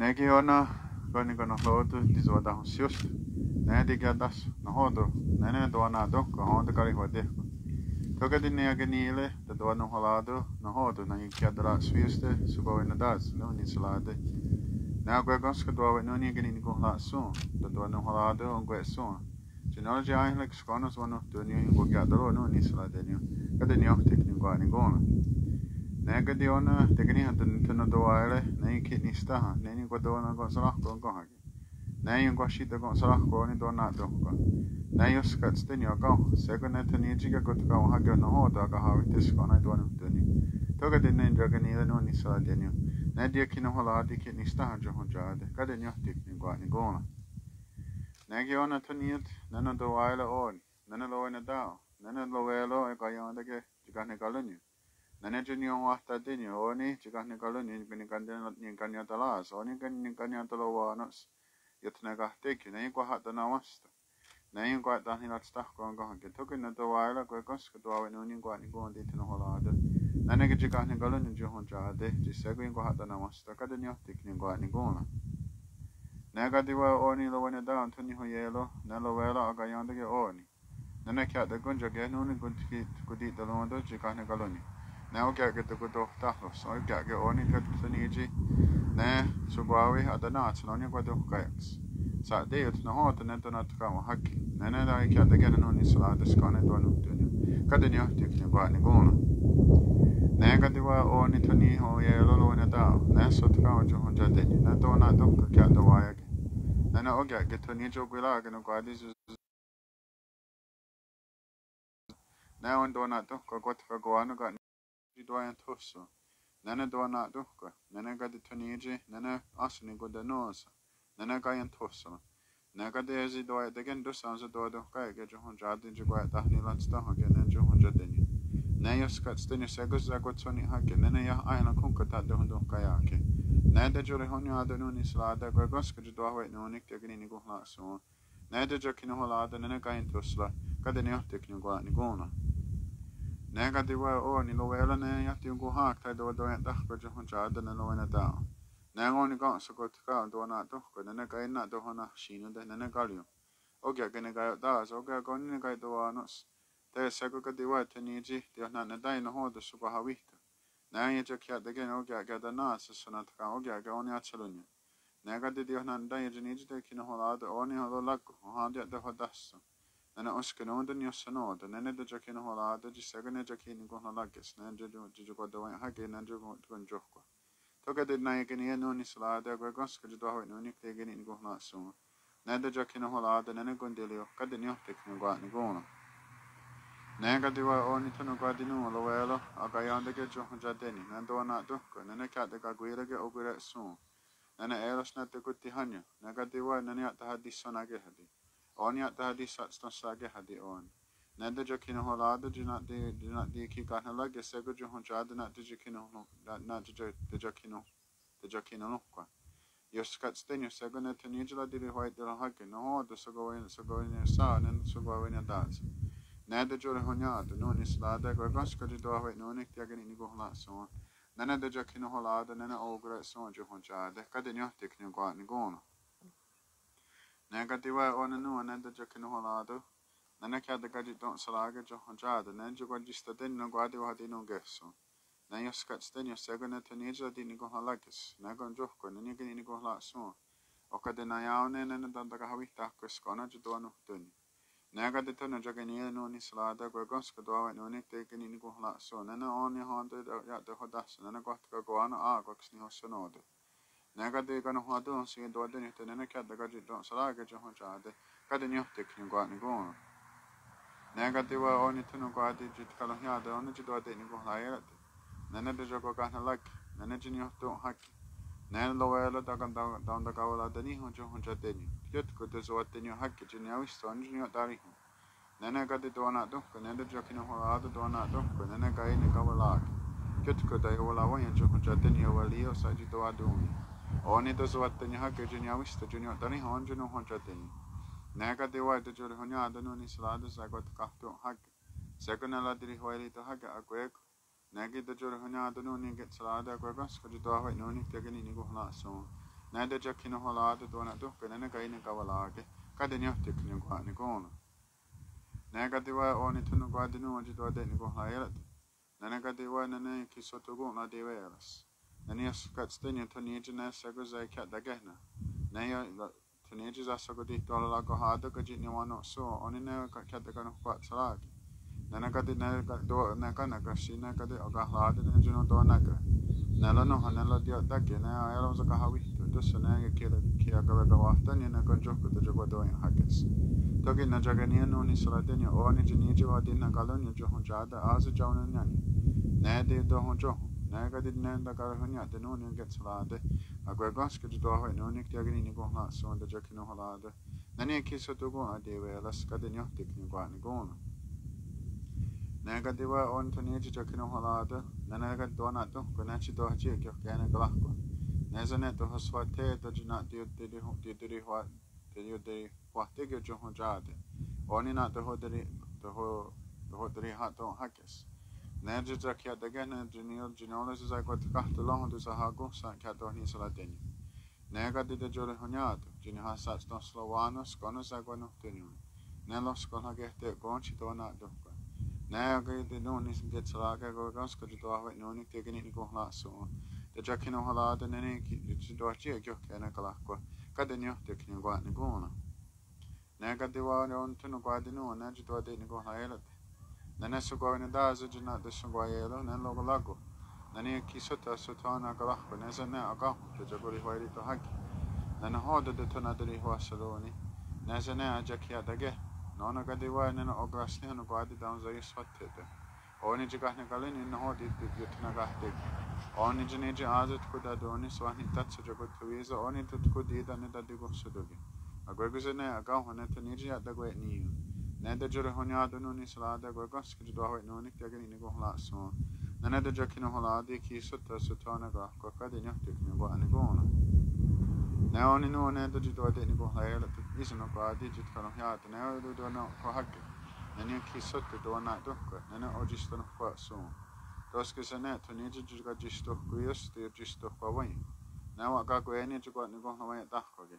né, que eu na quando nós outros dizo da just né de que das no hondo né né do anado com hondo cari hoder toca de né que nile da do no holado no hondo na que adra swiste subo na das não nisso lá de na que gons que do não nem que nem com lá som da do no holado um que som se não já ainda que esconas vão do nem que adro não nisso lá de não que de não técnico a ninguém Nega di ona tegani han tun tun do aile nei kit ni sta nei ni do na ko sarah ko ko ha nei ko shi de ko sarah ko ni do na do ko nei os ka tste ni ko se ko na tani ji ga ko to ka ha ga no ho da ka ha wi tis ko na do na do ni to ga de nei draga ni no ni sa de ni nei di ki no hola di kit ni sta jo ho ja de ka de ni tik ni ko ni go na nei ki ona tani na na do aile on na na lo na da na na lo velo e ka yon de ke ji ka ne lo ni na ne jin yong wa ta din ni ji ga ni ga lu ni ni kan de ni kan ya ta la so ni kan ni kan ya ta lo wa no yo ta te ki ne ko ha ta na wa sta ni la sta ko ga ha ke to ke na to la ko ko sku to wa no ni ga ni go de te no ho la de na ne ge ji ga ni ga lu ni ji ho ja de ji se ge ga ni yo te ki ni ga ni go na ne ga di ni lo wa ne da an to ni ho ye lo na lo wa la ga ya de ge ni Nenek ya, dekun jaga nuni kunci kudi dalam waktu jika negaroni. Now get get the good tahlo so get get oni get tniji ne sugwawi adana tnoni kwado kayaks sa de ut na hot ne to na tka ma hak ne ne da kya de gen no ni sala de skane do no tu ni kada ni hot ni ba ni gono ne ga de wa oni tni ho ye lo lo ne da. Ne so tka o jo hon ja de ni na do na do ka kya do wa ya ne na o get get tni jo gwila ga no kwa di ne on do na do ko ko tka go anu ga di Придвоен тосо. Нене двана духка. Нене гаде тонеджи. Нене асуни года носа. Нене гаян тосо. Нека дези двое деген дусан за два духка еге джохон жадин джигуя тахни лацтаха генен джохон жадини. Ne jos katstini segus zagotsoni hake, ne ne jah aina kunka tadde hundun kajake. Ne de juri honju adonu ni slada, goi goska ju dohvet nuunik tegini ni guhlaak suun. Ne de jo kinu holada, ne ne kain tusla, kade ne johtik ni guaat ni guuna. Gona. Nega di wa o ni lo wela ne ya ti ungu hak tai do do ya dah ko johon cha da ne lo na da. Ne ngo ni ga so ko ka do na do ko ne ka ina do hona shinu de ne ka liu. O ga ge ne ga da so ga ko ni ga do wa nos. Te se ko ka di wa te ni ji di na ne dai no ho do su ko ha wi. Ne ya je kya de ge no ga ga da na so so na ka o ga ga oni a chalo ni. Ne ga di di na dai je ni ji de ki no ho la do oni ho lo lag ha de de ho das. nana oske no den yo sano da nene da jake no hola da ji sega ne jake ni go na lagis ne je jo ji go da wa ha ge na jo go to jo ko to ga de na ye ni no ni sala da go gos ke do ho no ni te ge ni go na so ne da jake no hola da nene go de le ka de ni o te ni go ni go na ne ga de wa o ni to no ga di no lo wa lo a ga ya de ge jo ja de ni. Na do na do ko nene ka de ga gwe ge o gwe so nene eros na te ko ti hanyo. Ne ga de wa nene ta ha di so na ge ha di oni at hadi sat sta sage hadi on. Nenda jo kino hola da jina de jina de ki ka na lage se go jo hon cha da na de jo kino no da na jo de jo kino de jo kino no kwa. Yo skat stenyo se go na tani jila de hoy de ha ke no de so go in so go in sa nen so go in da nenda jo le honya de no ni sla da go gas ko do hoy no ni ti agani ni go hola so nana de jo kino hola da nana ogra so jo hon cha de ka de nyo te kino kwa ni go no Negativa o na nu na da jokin holado. Na na kya da gaji don salaga jo honjada. Na jo gaji sta den no guadi wa di no gesso. Na yo skat sten yo sego na to nieja di ni go halagis. Na go jo ko na ni gani ni go hala so. O ka de na yao ne na da da hawi ta ko skona jo do no tuni. Na ga de to na jo gani no ni salada go go sko do wa no ni te gani ni go hala so. Na na on ni hon de ya de hodas. Na na go ta go ana a go ksni ho sonodo. Nega de Nekad kan huadu si de ni te nene kada kaji don salage jo hon cha chade kada ni te kin gwa ni go nega de wa oni tunu gwa di jit kala hya de oni jit de ni gon laira. Nene de jo ka na lak nene jin yo to hak. Nene lo wa lo da kan da da ka wala de ni hon jo hon cha de ni. Jit ko de zo te ni hak ji ni au son ni yo dari. Nene ga de do na do ko nene jo kin ho adu do na do ko nene ka ni ka wala. Jit ko da yo wala wa hon jo hon chade ni yo wali yo sa ji do adu ni. Oni to suatanyaha kajanyawis tajanyo tani honjano honjatani. Nega dewa to jorhonya adano nislado sagot kahto hak. Sekunala diri hoeli to hak akwek. Nagi to jorhonya adano niget salada akwekas kajutawa hoit noni tegani niguhla so. Nada jakino holado dona to kanana kaina kavalake. Kadanyo tekni guhani kono. Nega dewa oni tunu guadino ojitwa de niguhla erat. Nanaga dewa nana kisotogo na dewa eras. Nani as kat stenya tani jina sago zai kat da gehna Naya tani jiza sago di dola la ko hada ni wano so oni na ka kat da kanu kwa tsalagi. Nana ka di na ka do na ka na ka shi na ka di oga hada na jino do na ka Nela no hanela dia da ke na ayala sa ka hawi tussana kira kia kala kawahtani na konjokku to jogo do in hakes togi na jagania no ni saladenia o ni jini jiwa din na kalo ni jo honjada az jawna nyani ne de do honjo ne ga din ne da kala honya de no ni get salade agwe gas ke do ho no ni kia gini ni go ha so da jakino halade nani ki so to go ade we las ka de nyo tik ni gwa ni go no ne ga de wa on to ni jakino halade nana ga do na to ko na chi do ha chi ke ke na kala ko Nezane to hoswate to jina dio diri ho dio diri ho dio diri ho te ge jo ho jade. Oni na to ho diri to ho to ho diri ha to hakes. Nerjitrakjadegene genial genealogies agot kahtulohondus ahaguhsan katohnisalatenio. Negatide jorehoniato, genihasats don slovanos konos agonohtenio. Nelos konhagehte gonchi tona dohkan. Neagide nunis getsalage gogoskodi toahvet nunik tegenik kohlaasuun. Tejakinohalade neneki dohjie kyohkene kalahko. Kadenjohtekni guatni guuna. Negativaari on tunu guadinu, nejituvadini kohlaelat. da ne su govine da zađe na da su govine ne logo lago. Da nije kisota ta su to ne za ne agahu, da će gori hvali to haki. Da ne hodo da to nadri hva se ne za ne ađa kija da ge. No ono ga je vajne na ograsni, ono da on za ih. Oni će gahne galini, ne hodi da je to na gahde. Oni će neđe azat kuda da oni svahni tat su džegod tuviza, oni tu tko dida ne da digo su dugi. za ne, gozene, agahu, ne to neđe ja da gledi nije. Da jore honya da no ni sala da go gas ki do ho no ni tege ni go hla so ne ne da jakino hla di ki sutta sutana ga ko ka de nyakte ni go ani go na ne oni no ne da ji do de ni go hla ela isno ko di jit ka no ya ne o do no ko hakke nani ki sotto do na do ko nani oggi sto qua su dos che se ne to ni ji ga ji sto ku yos te ji sto qua wai na wa ga ko ni ji ko ni go na wai ta ko ge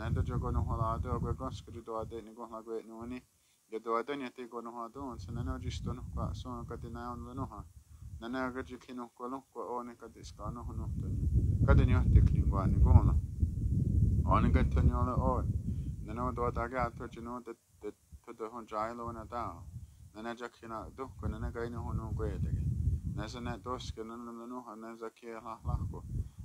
nando jo gono hola do go gons kri do ade ni gohla go ni oni ge do ade ni te gono ha do se nano ji sto no kwa so ka te na on no ha nana ga ji kino ko no ko on ka te ska no no to ka de ni ha te kri go ni go no on ga te ni ola on nano do ta ga to ji no te te to do hon jai lo na da nana ja kina do ko nana ga ni ho no go ete ge nasa na dos ke nana no ha nana za ke ha la ko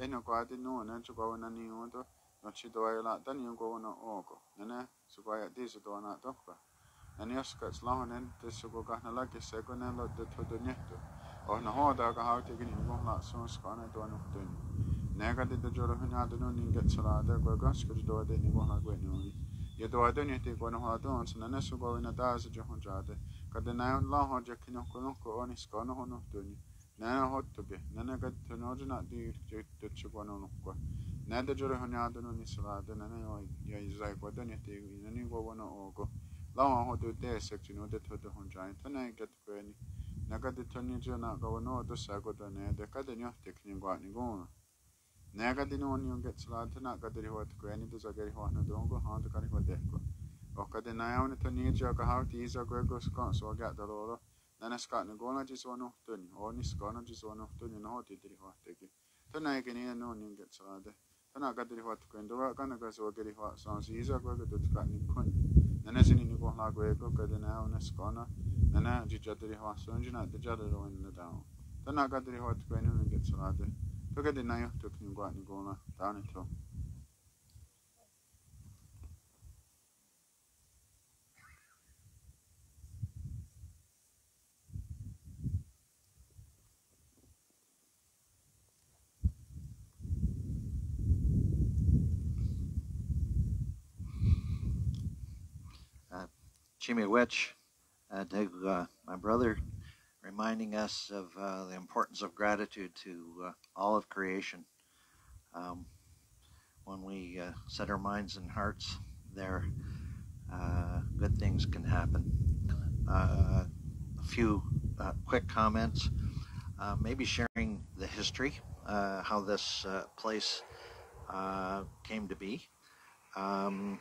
eno kwati no ne chuko na ni oto no chido ay la tan yung ko no oko nene sukaya di su to na to ka nani aska slahonen te suko ka na la ke se ko ne lo de to do nyetto o na ho da ka ha te gini ko na so ska na to no to ni ne ka de do ro na do no ni ke sala de ko ka sku do de ni ko na ko ni ye do do ni te ko no ha to on sa ne suko na ta se jo hon ja de ka de na la ho je ki no ko no ko ni ska no ho no to ni sala de na na yo ya izai ko de ne te na ni go wono o go la ho ho de de se chino de to de hon jai to na get ko ni na gad to ni jo na go no do sa go de ne de kada ni te kini go ni go na gad no ni on get sala de na gad ri ho to ko ni de za gari ho na do go ha to kari ho de ko o ka de nai ona tani ja nanaskakne nagu gona jisono tön onis gona jisono tön no titri ho teki. Tön ege ni no ninge tsade tön aga tiri ho tukuen dova kana ga so geri ho son si isa ko ga tutka ni kon nanasini ni ko la go eko ka de na onas gona nana jija tiri ho son jina de jada ro in na dao tön aga tiri ho tukuen no ninge tsade tuka de na yo tukni gwa ni gona dane to to Chimiwich, uh, uh, my brother, reminding us of uh, the importance of gratitude to uh, all of creation. Um, when we uh, set our minds and hearts there, uh, good things can happen. a few quick comments, maybe sharing the history, how this place came to be. Um,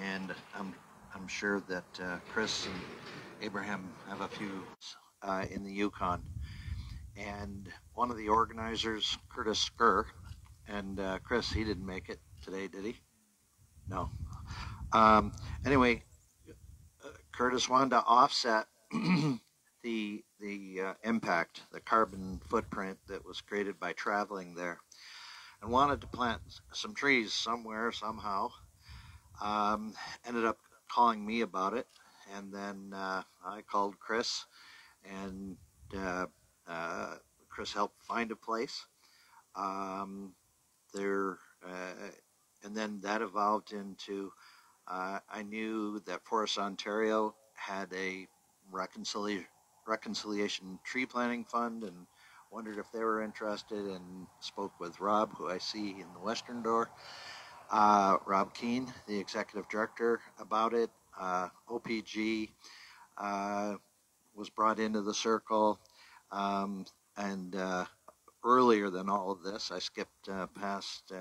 and I'm I'm sure that uh, Chris and Abraham have a few uh, in the Yukon. And one of the organizers, Curtis Skur, and uh, Chris, he didn't make it today, did he? No. Um, anyway, Curtis wanted to offset the the uh, impact, the carbon footprint that was created by traveling there, and wanted to plant some trees somewhere somehow. Um, ended up calling me about it, and then uh, I called Chris, and uh, uh, Chris helped find a place. Um, there, uh, and then that evolved into I knew that Forest Ontario had a reconciliation tree planting fund and wondered if they were interested and spoke with Rob, who I see in the western door, uh, Rob Keen, the executive director, about it. Uh, OPG uh, was brought into the circle. Um, and uh, earlier than all of this, I skipped uh, past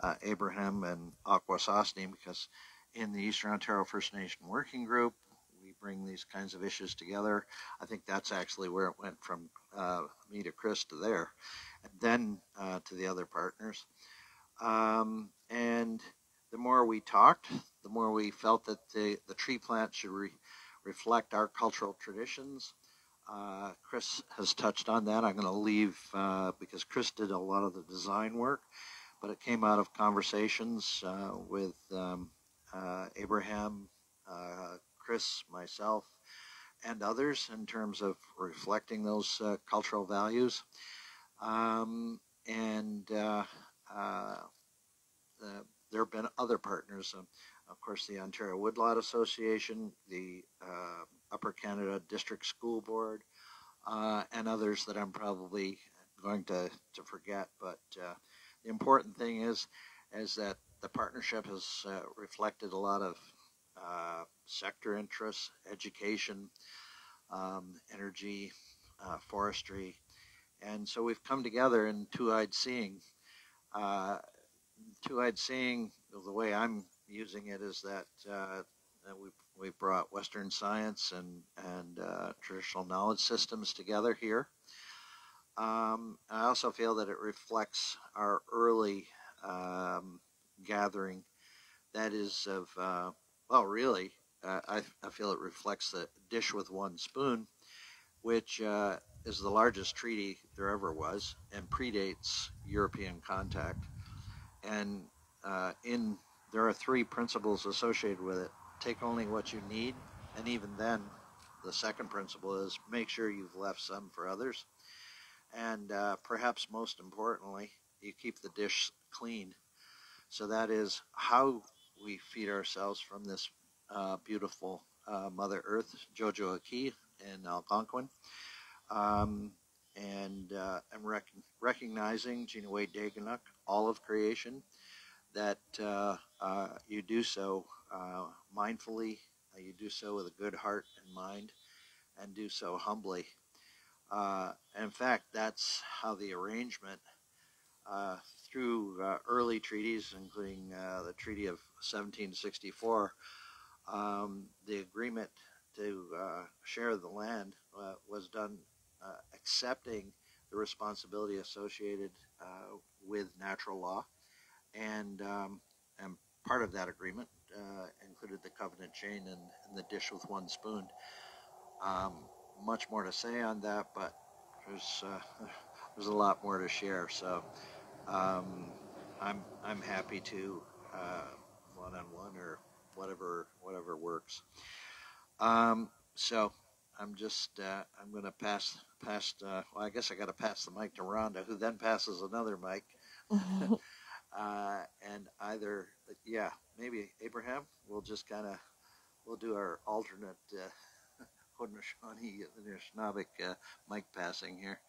uh, Abraham and Akwesasne because in the Eastern Ontario First Nation Working Group, we bring these kinds of issues together. I think that's actually where it went from me to Chris to there, and then to the other partners. Um, and the more we talked, the more we felt that the, the tree plant should re reflect our cultural traditions. Uh, Chris has touched on that. I'm going to leave uh, because Chris did a lot of the design work, but it came out of conversations uh, with um, uh, Abraham, uh, Chris, myself, and others in terms of reflecting those uh, cultural values. Um, and uh, there have been other partners, um, of course, the Ontario Woodlot Association, the uh, Upper Canada District School Board, uh, and others that I'm probably going to, to forget. But uh, the important thing is, is that the partnership has uh, reflected a lot of uh, sector interests, education, um, energy, forestry, and so we've come together in two-eyed seeing uh, two-eyed seeing, the way I'm using it is that uh, we we brought Western science and and uh, traditional knowledge systems together here. Um, I also feel that it reflects our early um, gathering, that is of uh, well, really, uh, I, I feel it reflects the dish with one spoon, which uh, is the largest treaty there ever was and predates European contact and uh, in there are three principles associated with it. Take only what you need, and even then, the second principle is make sure you've left some for others, and uh, perhaps most importantly, you keep the dish clean. So that is how we feed ourselves from this uh, beautiful uh, Mother Earth, Jojo Aki in Algonquin. Um, and uh, I'm rec recognizing Gina Wade Daganuk, all of creation, that uh, uh, you do so uh, mindfully, uh, you do so with a good heart and mind, and do so humbly. Uh, in fact, that's how the arrangement through early treaties, including the Treaty of 1764, um, the agreement to share the land was done accepting the responsibility associated uh, with natural law. And, um, and part of that agreement uh, included the covenant chain and, and, the dish with one spoon. Um, much more to say on that, but there's uh, there's a lot more to share. So um, I'm I'm happy to one on one or whatever whatever works. Um, so I'm just uh, I'm going to pass pass. Uh, well, I guess I got to pass the mic to Ronda, who then passes another mic. uh, and either yeah, maybe Abraham. We'll just kind of we'll do our alternate uh, Haudenosaunee uh, mic passing here.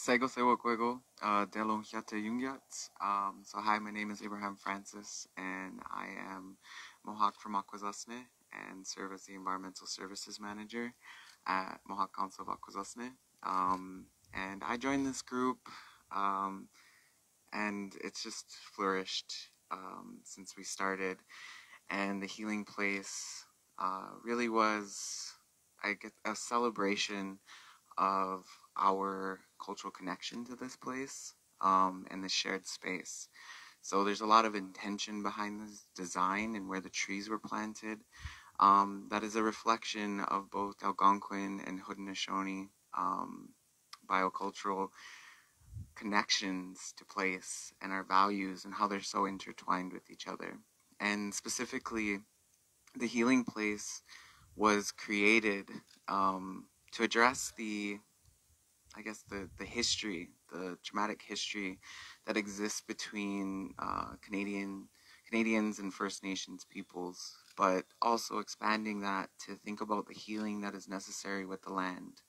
Sego Sewa Kwego, uh, Delong Hyate Yungyat. Um, so hi, my name is Abraham Francis, and I am Mohawk from Akwesasne and serve as the Environmental Services Manager at Mohawk Council of Akwesasne. Um, and I joined this group, um, and it's just flourished um, since we started. And the Healing Place uh, really was, I get a celebration of our cultural connection to this place um, and the shared space. So there's a lot of intention behind this design and where the trees were planted. Um, that is a reflection of both Algonquin and Haudenosaunee um, biocultural connections to place and our values and how they're so intertwined with each other. And specifically, the healing place was created um, to address the I guess the the history, the dramatic history that exists between uh, Canadian Canadians and First Nations peoples, but also expanding that to think about the healing that is necessary with the land.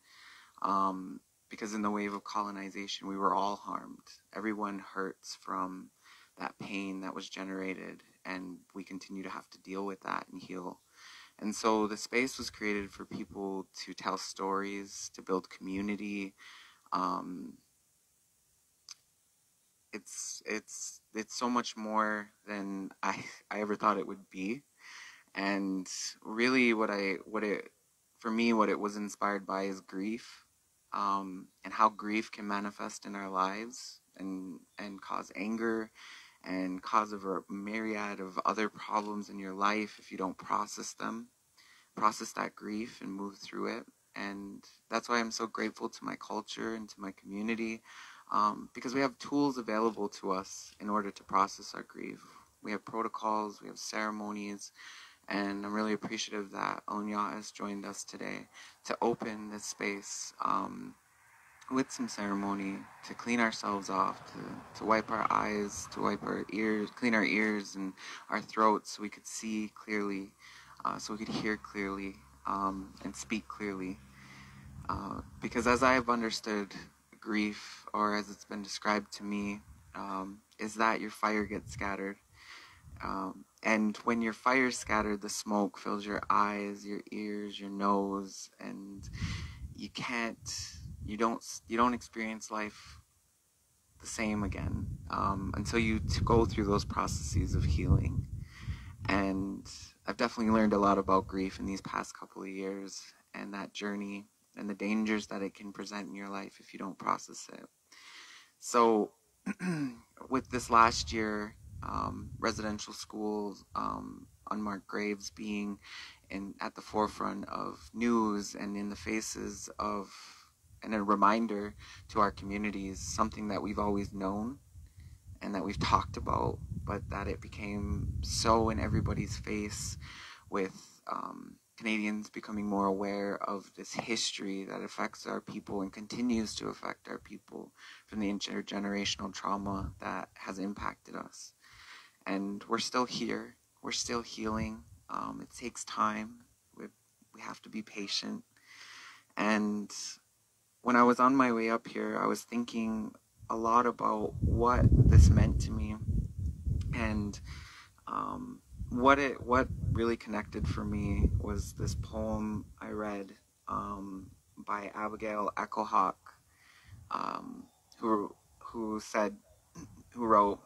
Um, because in the wave of colonization, we were all harmed. Everyone hurts from that pain that was generated, and we continue to have to deal with that and heal. And so the space was created for people to tell stories, to build community. Um, it's it's it's so much more than I I ever thought it would be, and really what I what it for me what it was inspired by is grief, um, and how grief can manifest in our lives and and cause anger and cause a myriad of other problems in your life if you don't process them, process that grief and move through it. And that's why I'm so grateful to my culture and to my community um, because we have tools available to us in order to process our grief. We have protocols, we have ceremonies, and I'm really appreciative that Onya has joined us today to open this space. Um, with some ceremony to clean ourselves off, to, to wipe our eyes, to wipe our ears, clean our ears and our throats so we could see clearly, uh, so we could hear clearly um, and speak clearly. Uh, because as I have understood grief, or as it's been described to me, um, is that your fire gets scattered. Um, and when your fire is scattered, the smoke fills your eyes, your ears, your nose, and you can't you don't you don't experience life the same again um, until you go through those processes of healing. And I've definitely learned a lot about grief in these past couple of years and that journey and the dangers that it can present in your life if you don't process it. So, with this last year, um, residential schools, um, unmarked graves being in at the forefront of news and in the faces of and a reminder to our communities, something that we've always known and that we've talked about, but that it became so in everybody's face with um, Canadians becoming more aware of this history that affects our people and continues to affect our people from the intergenerational trauma that has impacted us. And we're still here, we're still healing. Um, it takes time, we, we have to be patient. And when I was on my way up here, I was thinking a lot about what this meant to me and um, what it what really connected for me was this poem I read um, by Abigail Echo Hawk, um, who who said who wrote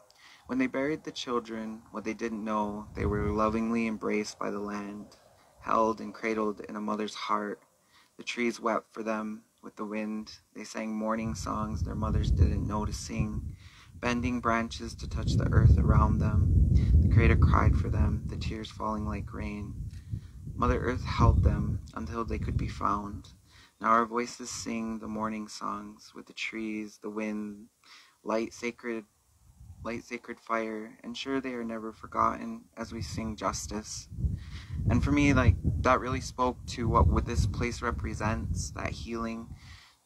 when they buried the children what they didn't know they were lovingly embraced by the land held and cradled in a mother's heart the trees wept for them with the wind. They sang morning songs their mothers didn't know to sing, bending branches to touch the earth around them. The Creator cried for them, the tears falling like rain. Mother Earth held them until they could be found. Now our voices sing the morning songs with the trees, the wind, light sacred light sacred fire, and sure they are never forgotten as we sing justice. And for me, like that really spoke to what, what this place represents, that healing,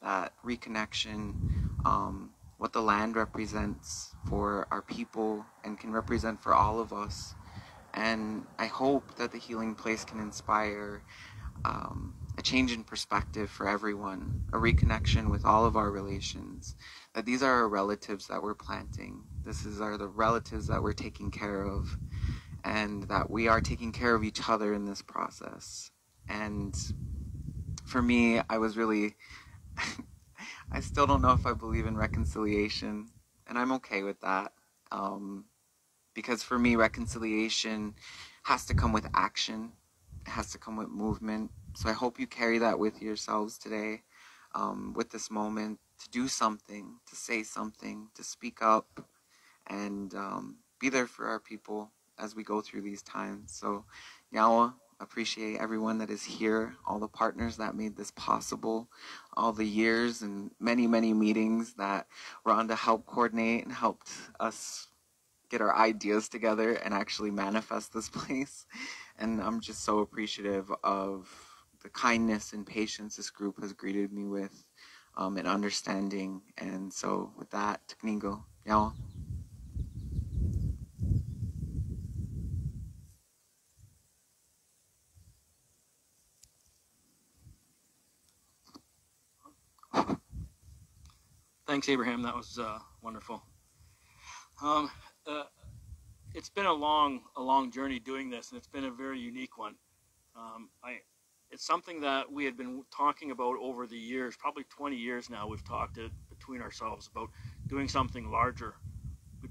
that reconnection, um, what the land represents for our people and can represent for all of us. And I hope that the healing place can inspire um, a change in perspective for everyone, a reconnection with all of our relations, that these are our relatives that we're planting. This is are the relatives that we're taking care of and that we are taking care of each other in this process. And for me, I was really I still don't know if I believe in reconciliation, and I'm okay with that. Um, because for me, reconciliation has to come with action, it has to come with movement. So I hope you carry that with yourselves today, um, with this moment, to do something, to say something, to speak up, and um, be there for our people as we go through these times. So, Yawa, appreciate everyone that is here, all the partners that made this possible, all the years and many, many meetings that Ronda helped coordinate and helped us get our ideas together and actually manifest this place. And I'm just so appreciative of the kindness and patience this group has greeted me with um, and understanding. And so with that, Tekningo, y'all. Thanks, Abraham. That was uh, wonderful. Um, uh, it's been a long, a long journey doing this, and it's been a very unique one. Um, I, it's something that we had been talking about over the years, probably 20 years now. We've talked it between ourselves about doing something larger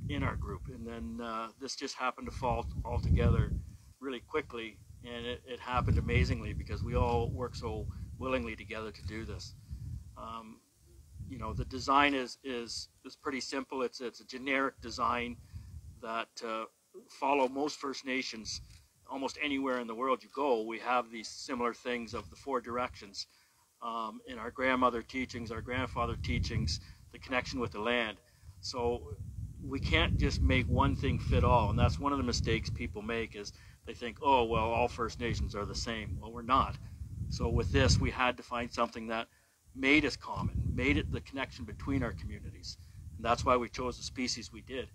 in our group, and then uh, this just happened to fall all together really quickly, and it, it, happened amazingly because we all work so willingly together to do this. Um, you know, the design is is is pretty simple. It's it's a generic design that uh, follow most First Nations. Almost anywhere in the world you go, we have these similar things of the four directions. Um, in our grandmother teachings, our grandfather teachings, the connection with the land. So we can't just make one thing fit all, and that's one of the mistakes people make is they think, oh well, all First Nations are the same. Well, we're not. So with this, we had to find something that made us common, made it the connection between our communities. And that's why we chose the species we did.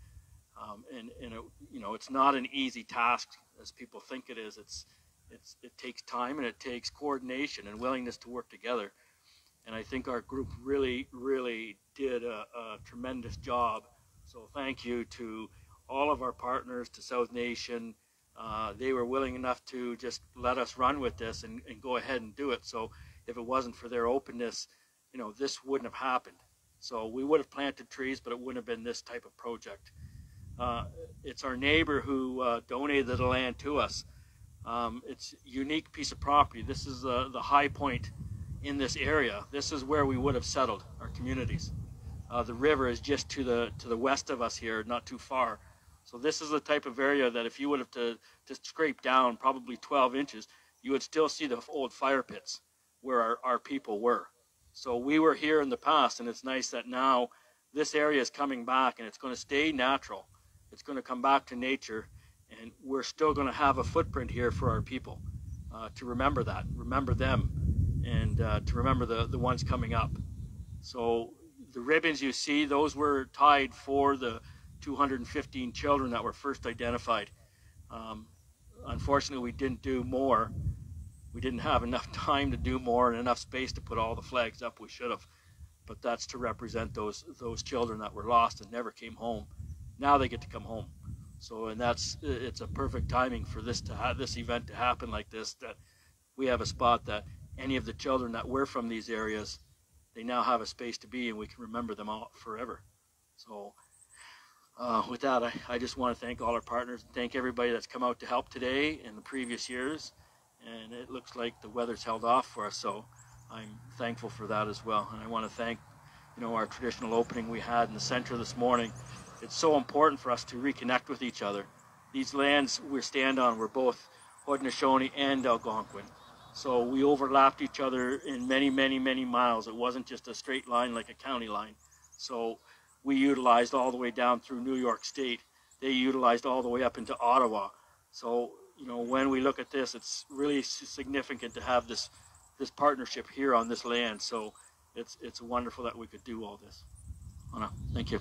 Um, and and it, you know, it's not an easy task as people think it is. It's it's it takes time and it takes coordination and willingness to work together. And I think our group really, really did a, a tremendous job. So thank you to all of our partners, to South Nation. Uh, they were willing enough to just let us run with this and, and go ahead and do it. So if it wasn't for their openness, you know, this wouldn't have happened. So we would have planted trees, but it wouldn't have been this type of project. Uh, it's our neighbor who uh, donated the land to us. Um, it's a unique piece of property. This is the, the high point in this area. This is where we would have settled our communities. Uh, the river is just to the to the west of us here, not too far. So this is the type of area that if you would have to, to scrape down probably 12 inches, you would still see the old fire pits where our, our people were. So we were here in the past, and it's nice that now this area is coming back and it's going to stay natural. It's going to come back to nature, and we're still going to have a footprint here for our people uh, to remember that, remember them, and uh, to remember the, the ones coming up. So the ribbons you see, those were tied for the 215 children that were first identified. Um, unfortunately, we didn't do more we didn't have enough time to do more and enough space to put all the flags up. We should have, but that's to represent those those children that were lost and never came home. Now they get to come home. So and that's it's a perfect timing for this to have this event to happen like this. That we have a spot that any of the children that were from these areas, they now have a space to be, and we can remember them all forever. So. Uh, with that, I, I just want to thank all our partners and thank everybody that's come out to help today and the previous years and it looks like the weather's held off for us. So I'm thankful for that as well. And I want to thank, you know, our traditional opening we had in the center this morning. It's so important for us to reconnect with each other. These lands we stand on, we're both Haudenosaunee and Algonquin. So we overlapped each other in many, many, many miles. It wasn't just a straight line like a county line. So we utilized all the way down through New York State. They utilized all the way up into Ottawa. So, you know, when we look at this, it's really significant to have this this partnership here on this land. So it's it's wonderful that we could do all this. Anna, thank you.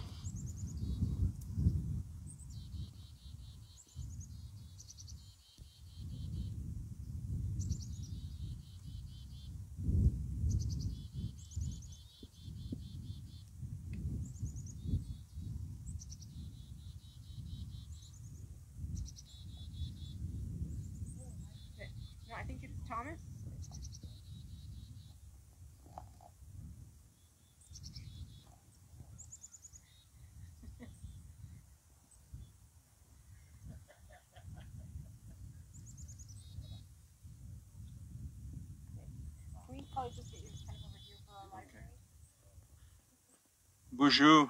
Bonjour,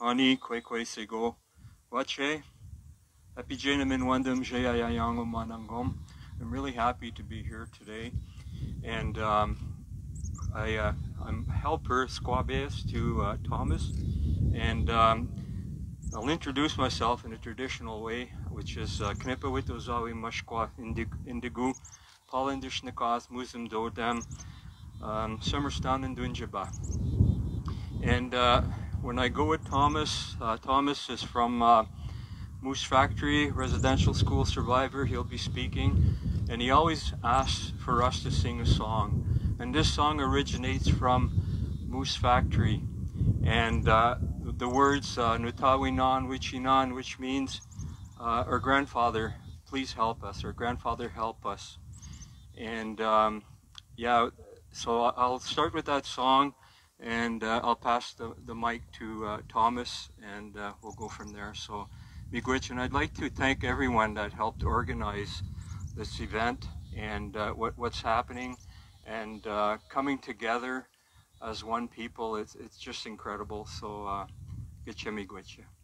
Ani Kwekwe Sego, Wache, Epijena Minwandam Jayayango Manangom. I'm really happy to be here today. And um, I, uh, I'm helper squabes to uh, Thomas. And um, I'll introduce myself in a traditional way, which is uh, Knepa Witozawi Mashkwa Indigu, Palandishnikas Muslim Dodam, um, and Dunjaba. And uh, when I go with Thomas, uh, Thomas is from uh, Moose Factory Residential School Survivor. He'll be speaking, and he always asks for us to sing a song. And this song originates from Moose Factory, and uh, the words uh, Nutawinan Wichinan, which means uh, our grandfather, please help us, our grandfather help us. And um, yeah, so I'll start with that song and uh, I'll pass the, the mic to uh, Thomas and uh, we'll go from there. So, Miigwech, and I'd like to thank everyone that helped organize this event and uh, what, what's happening and uh, coming together as one people. It's, it's just incredible. So, uh, Miigwech.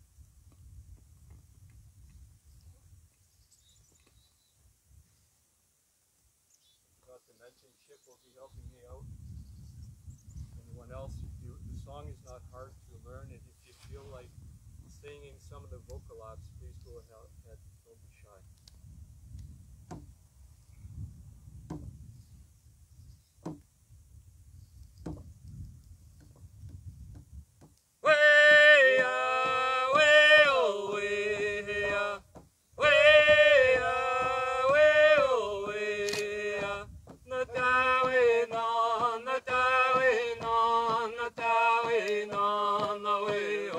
Tao, in on the way.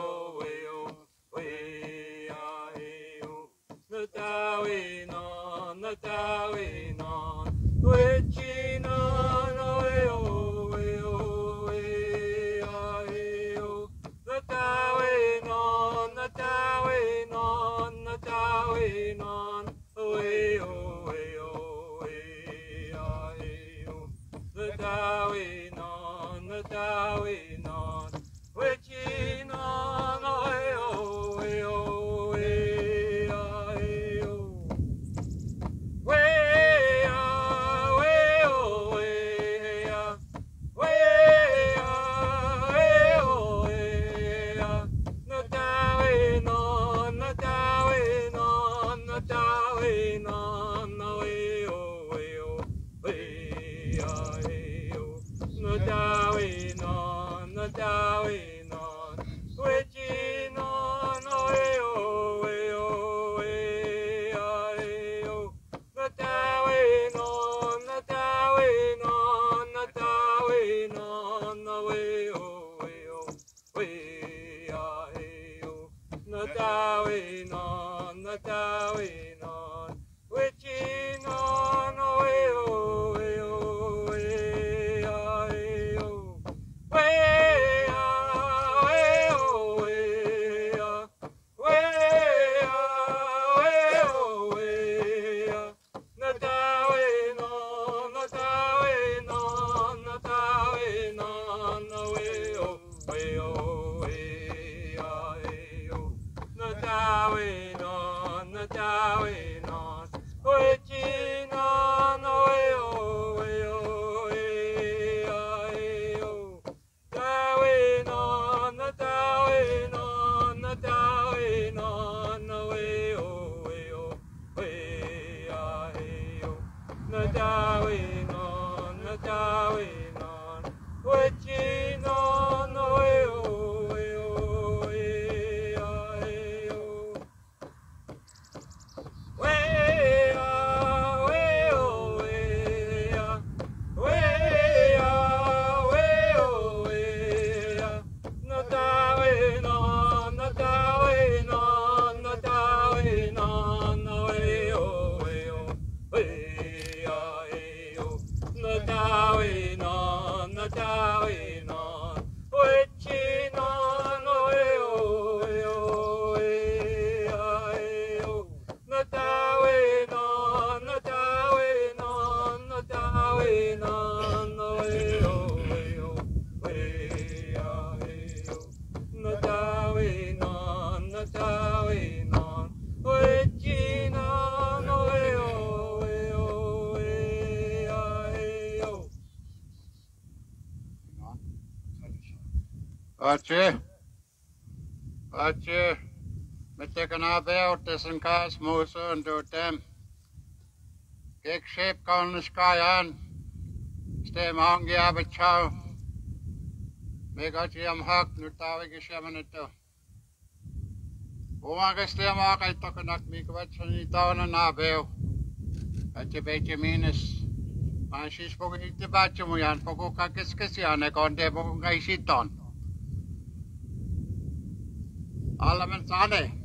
Nadawinon, Tesankas Mosa and Dotem. Gekshep Konskayan Stem Angia Bachao Megatiam Hak Nutawi Gishamanito. Umagastem Akai Tokanak Mikvatsanitana Nabeo. At the Benjaminis. Mansis Pogiti Bachamuyan Pogokakeskesiane Konde Bogai Shiton. Alaman Sane.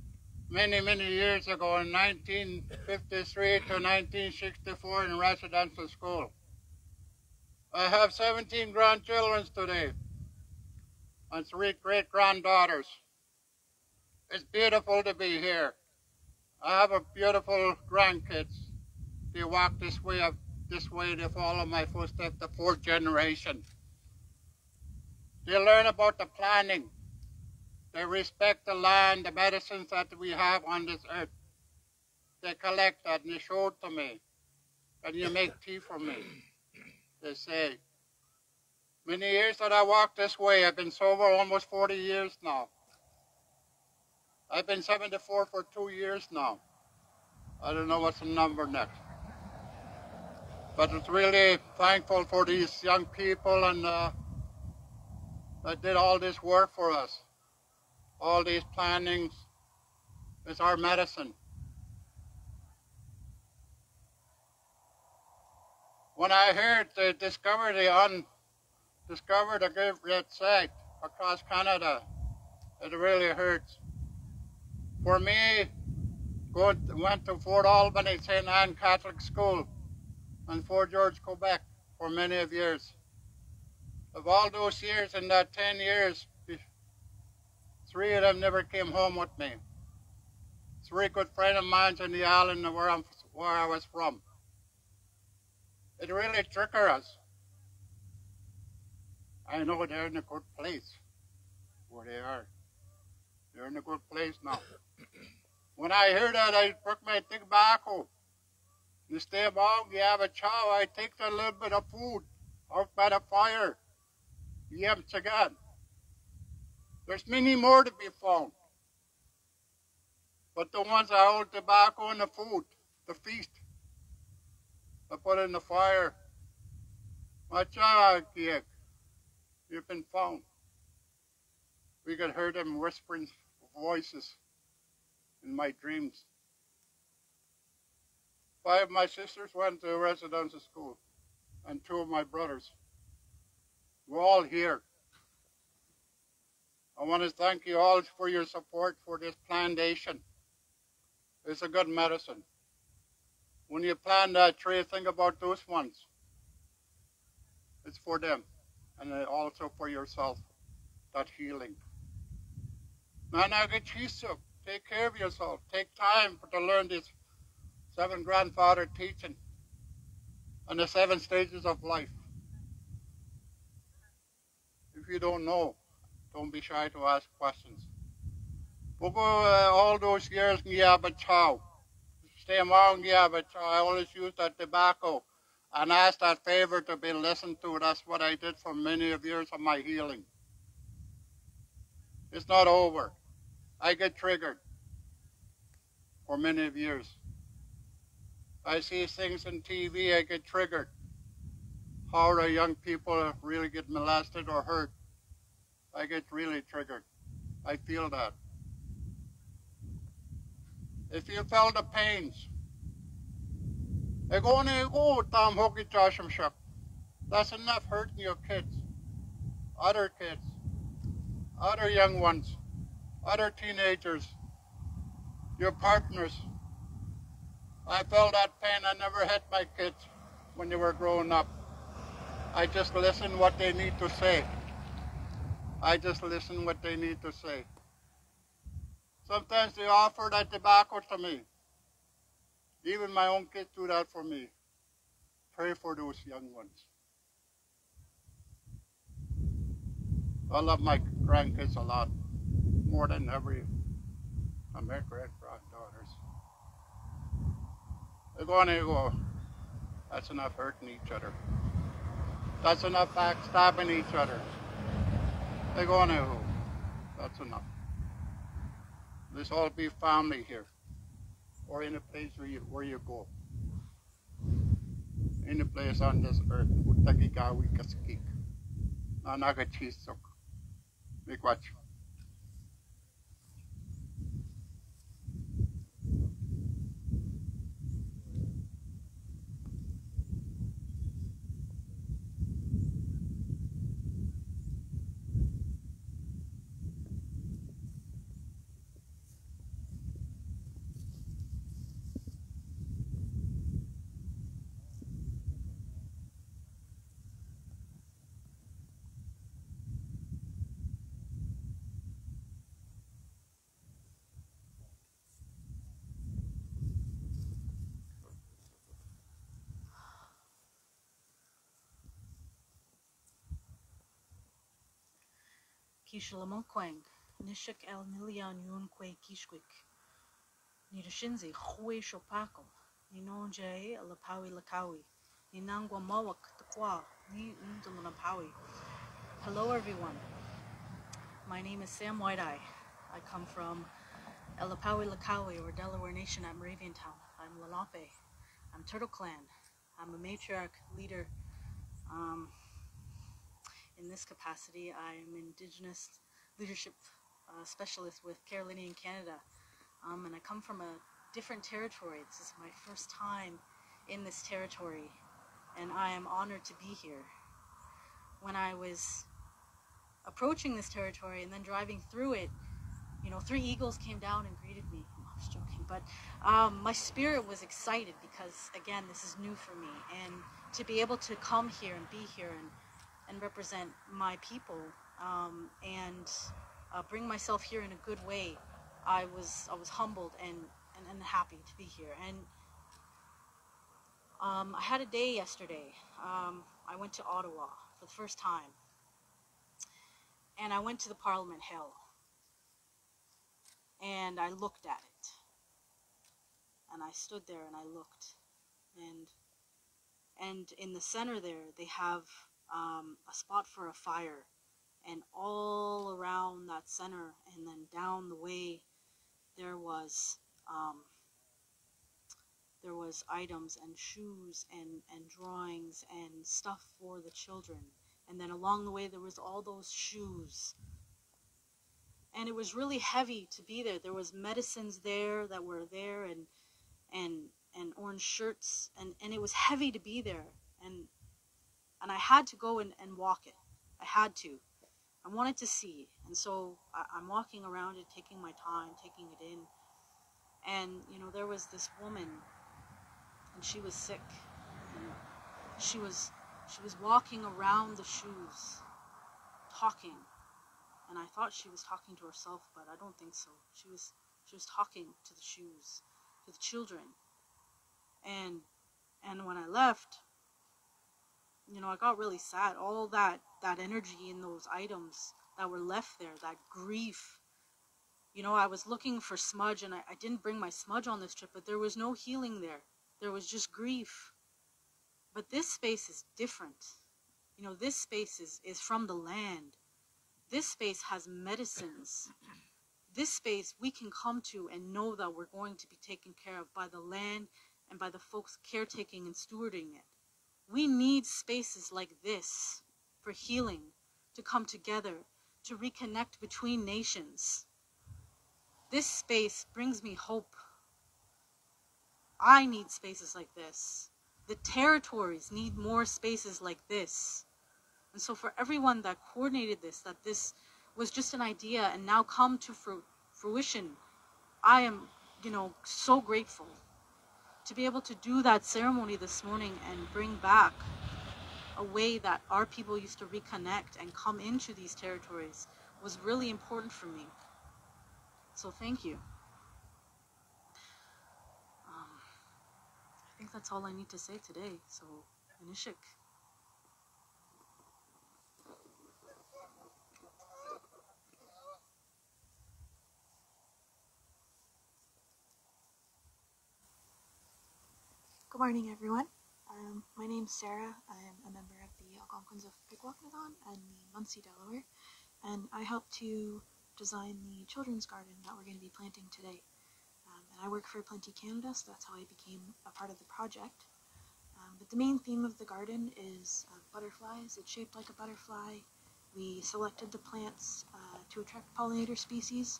many, many years ago in 1953 to 1964 in residential school. I have 17 grandchildren today and three great granddaughters. It's beautiful to be here. I have a beautiful grandkids. They walk this way this way they follow my footsteps, the fourth generation. They learn about the planning. They respect the land, the medicines that we have on this earth. They collect that and they show it to me. And you make tea for me. They say. Many years that I walk this way, I've been sober almost 40 years now. I've been 74 for two years now. I don't know what's the number next. But it's really thankful for these young people and uh, that did all this work for us. All these plannings is our medicine. When I heard they discovered the undiscovered red site across Canada, it really hurts. For me, go, went to Fort Albany St. Anne Catholic School in Fort George, Quebec for many of years. Of all those years, in that 10 years, three of them never came home with me. Three good friends of mine in the island where, I'm, where I was from. It really triggered us. I know they're in a good place where they are. They're in a good place now. when I hear that, I took my tobacco. Instead of all, you have a chow, I take a little bit of food out by the fire. You Yams again. There's many more to be found. But the ones I hold tobacco and the food, the feast, I put in the fire. My child, you've been found. We could hear them whispering voices in my dreams. Five of my sisters went to residential school, and two of my brothers. We're all here. I want to thank you all for your support for this plantation. It's a good medicine. When you plant that tree, think about those ones. It's for them and also for yourself, that healing. Nanage take care of yourself. Take time to learn this seven grandfather teaching and the seven stages of life. If you don't know, don't be shy to ask questions. Bugo uh, all those years ngiyaba chow. Stay among ngiyaba chow. I always use that tobacco and ask that favor to be listened to. That's what I did for many of years of my healing. It's not over. I get triggered for many of years. I see things on TV, I get triggered. How are young people really get molested or hurt. I get really triggered. I feel that. If you felt the pains, shak. That's enough hurting your kids, other kids, other young ones, other teenagers, your partners. I felt that pain. I never hit my kids when they were growing up. I just listen what they need to say. I just listen what they need to say. Sometimes they offer that tobacco to me. Even my own kids do that for me. Pray for those young ones. I love my grandkids a lot, more than every of my granddaughters. They're going to go, that's enough hurting each other. That's enough backstabbing each other. They're on to go, that's enough. Let's all be family here, or in a place where you, where you go. In a place on this earth, Utagigawi Kaskik, Nanagachisok, Miigwech. El Milian yun kwe Lapawi Lakawi, Ninangwa Mawak Ni. Hello everyone. My name is Sam Whiteye. I come from Elapawi Lakawi or Delaware Nation at Moraviantown. I'm Lenape. I'm Turtle Clan. I'm a matriarch leader. Um, in this capacity, I'm Indigenous Leadership uh, Specialist with Carolinian Canada. Um, and I come from a different territory. This is my first time in this territory, and I am honored to be here. When I was approaching this territory and then driving through it, you know, three eagles came down and greeted me. I was joking, but um, my spirit was excited because, again, this is new for me. And to be able to come here and be here and, and represent my people um, and uh, bring myself here in a good way, I was I was humbled and, and, and happy to be here. And um, I had a day yesterday. Um, I went to Ottawa for the first time. And I went to the Parliament Hill. And I looked at it. And I stood there and I looked. And and in the center there they have um, a spot for a fire. And all around that center and then down the way there was um, there was items and shoes and, and drawings and stuff for the children. And then along the way there was all those shoes. And it was really heavy to be there. There was medicines there that were there and and and orange shirts and, and it was heavy to be there and and I had to go and, and walk it. I had to. I wanted to see. And so I, I'm walking around it, taking my time, taking it in. And, you know, there was this woman and she was sick. And she was she was walking around the shoes, talking. And I thought she was talking to herself, but I don't think so. She was she was talking to the shoes, to the children. And and when I left, you know, I got really sad. All that that energy in those items that were left there, that grief. You know, I was looking for smudge and I, I didn't bring my smudge on this trip, but there was no healing there. There was just grief. But this space is different. You know, this space is, is from the land. This space has medicines. This space we can come to and know that we're going to be taken care of by the land and by the folks caretaking and stewarding it. We need spaces like this for healing, to come together, to reconnect between nations. This space brings me hope. I need spaces like this. The territories need more spaces like this. And so, for everyone that coordinated this, that this was just an idea and now come to fruition, I am, you know, so grateful to be able to do that ceremony this morning and bring back a way that our people used to reconnect and come into these territories was really important for me. So thank you. Um, I think that's all I need to say today. So, Inishik. Morning, everyone. Um, my name's Sarah. I am a member of the Algonquins of Pikwakanagan and the Munsee Delaware, and I help to design the children's garden that we're going to be planting today. Um, and I work for Plenty Canada, so that's how I became a part of the project. Um, but the main theme of the garden is uh, butterflies. It's shaped like a butterfly. We selected the plants uh, to attract pollinator species,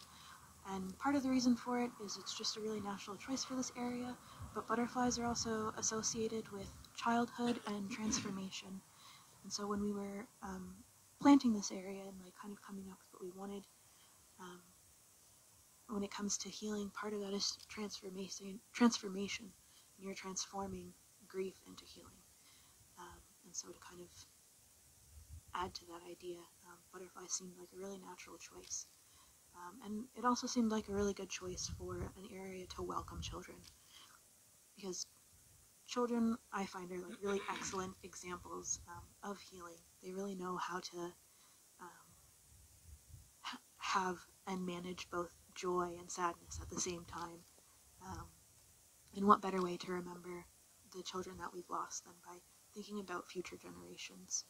and part of the reason for it is it's just a really natural choice for this area, but butterflies are also associated with childhood and transformation. And so when we were um, planting this area and like kind of coming up with what we wanted, um, when it comes to healing, part of that is transformation. Transformation. You're transforming grief into healing. Um, and so to kind of add to that idea, um, butterfly seemed like a really natural choice. Um, and it also seemed like a really good choice for an area to welcome children because children I find are like really excellent examples um, of healing. They really know how to um, ha- have and manage both joy and sadness at the same time. Um, and what better way to remember the children that we've lost than by thinking about future generations?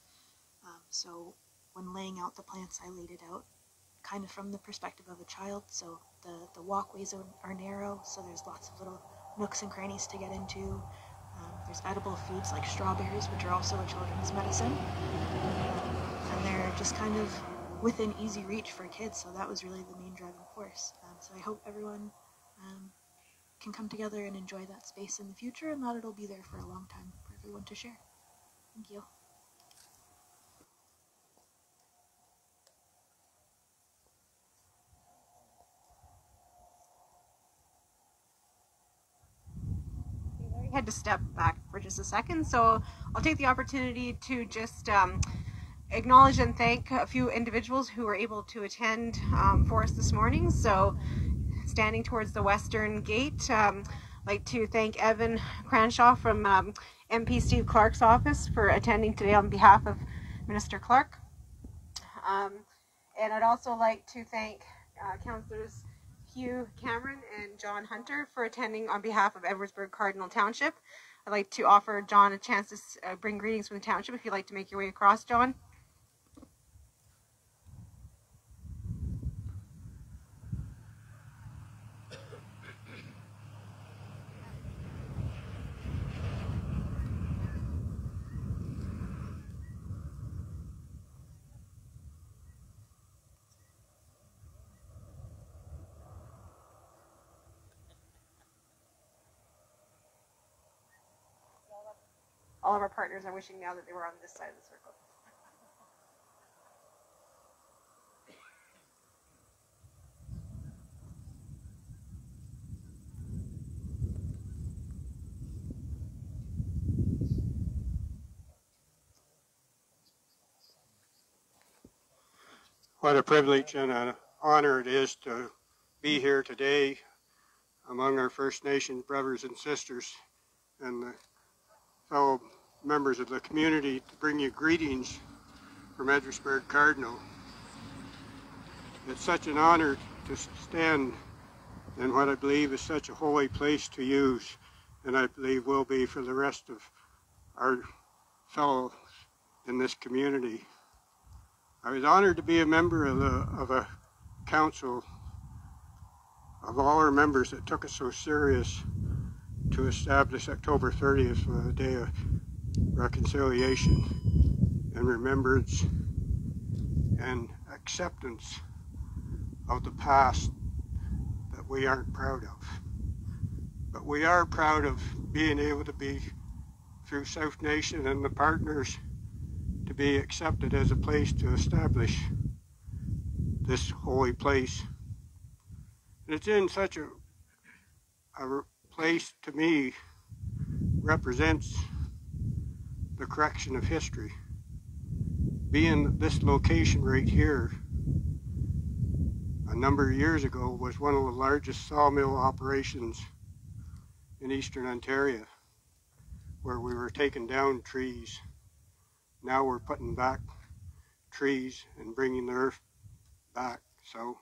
Um, so when laying out the plants, I laid it out kind of from the perspective of a child. So the, the walkways are, are narrow, so there's lots of little nooks and crannies to get into. Um, there's edible foods like strawberries, which are also a children's medicine. And they're just kind of within easy reach for kids, so that was really the main driving force. Um, so I hope everyone um, can come together and enjoy that space in the future and that it'll be there for a long time for everyone to share. Thank you. Had to step back for just a second. So I'll take the opportunity to just um, acknowledge and thank a few individuals who were able to attend um, for us this morning. So standing towards the western gate, um, I'd like to thank Evan Cranshaw from MP um, Steve Clark's office for attending today on behalf of Minister Clark. Um, and I'd also like to thank uh, councillors Hugh Cameron and John Hunter for attending on behalf of Edwardsburgh Cardinal Township. I'd like to offer John a chance to uh, bring greetings from the township if you'd like to make your way across, John. All of our partners are wishing now that they were on this side of the circle. What a privilege and an honor it is to be here today among our First Nation brothers and sisters and fellow members of the community to bring you greetings from Edwardsburgh Cardinal. It's such an honor to stand in what I believe is such a holy place to use, and I believe will be for the rest of our fellows in this community. I was honored to be a member of, the, of a council of all our members that took it so serious to establish October 30th for the day of reconciliation and remembrance and acceptance of the past that we aren't proud of. But we are proud of being able to be, through South Nation and the partners, to be accepted as a place to establish this holy place. And it's in such a, a place to me represents the correction of history. Being this location right here a number of years ago was one of the largest sawmill operations in eastern Ontario where we were taking down trees. Now we're putting back trees and bringing the earth back. So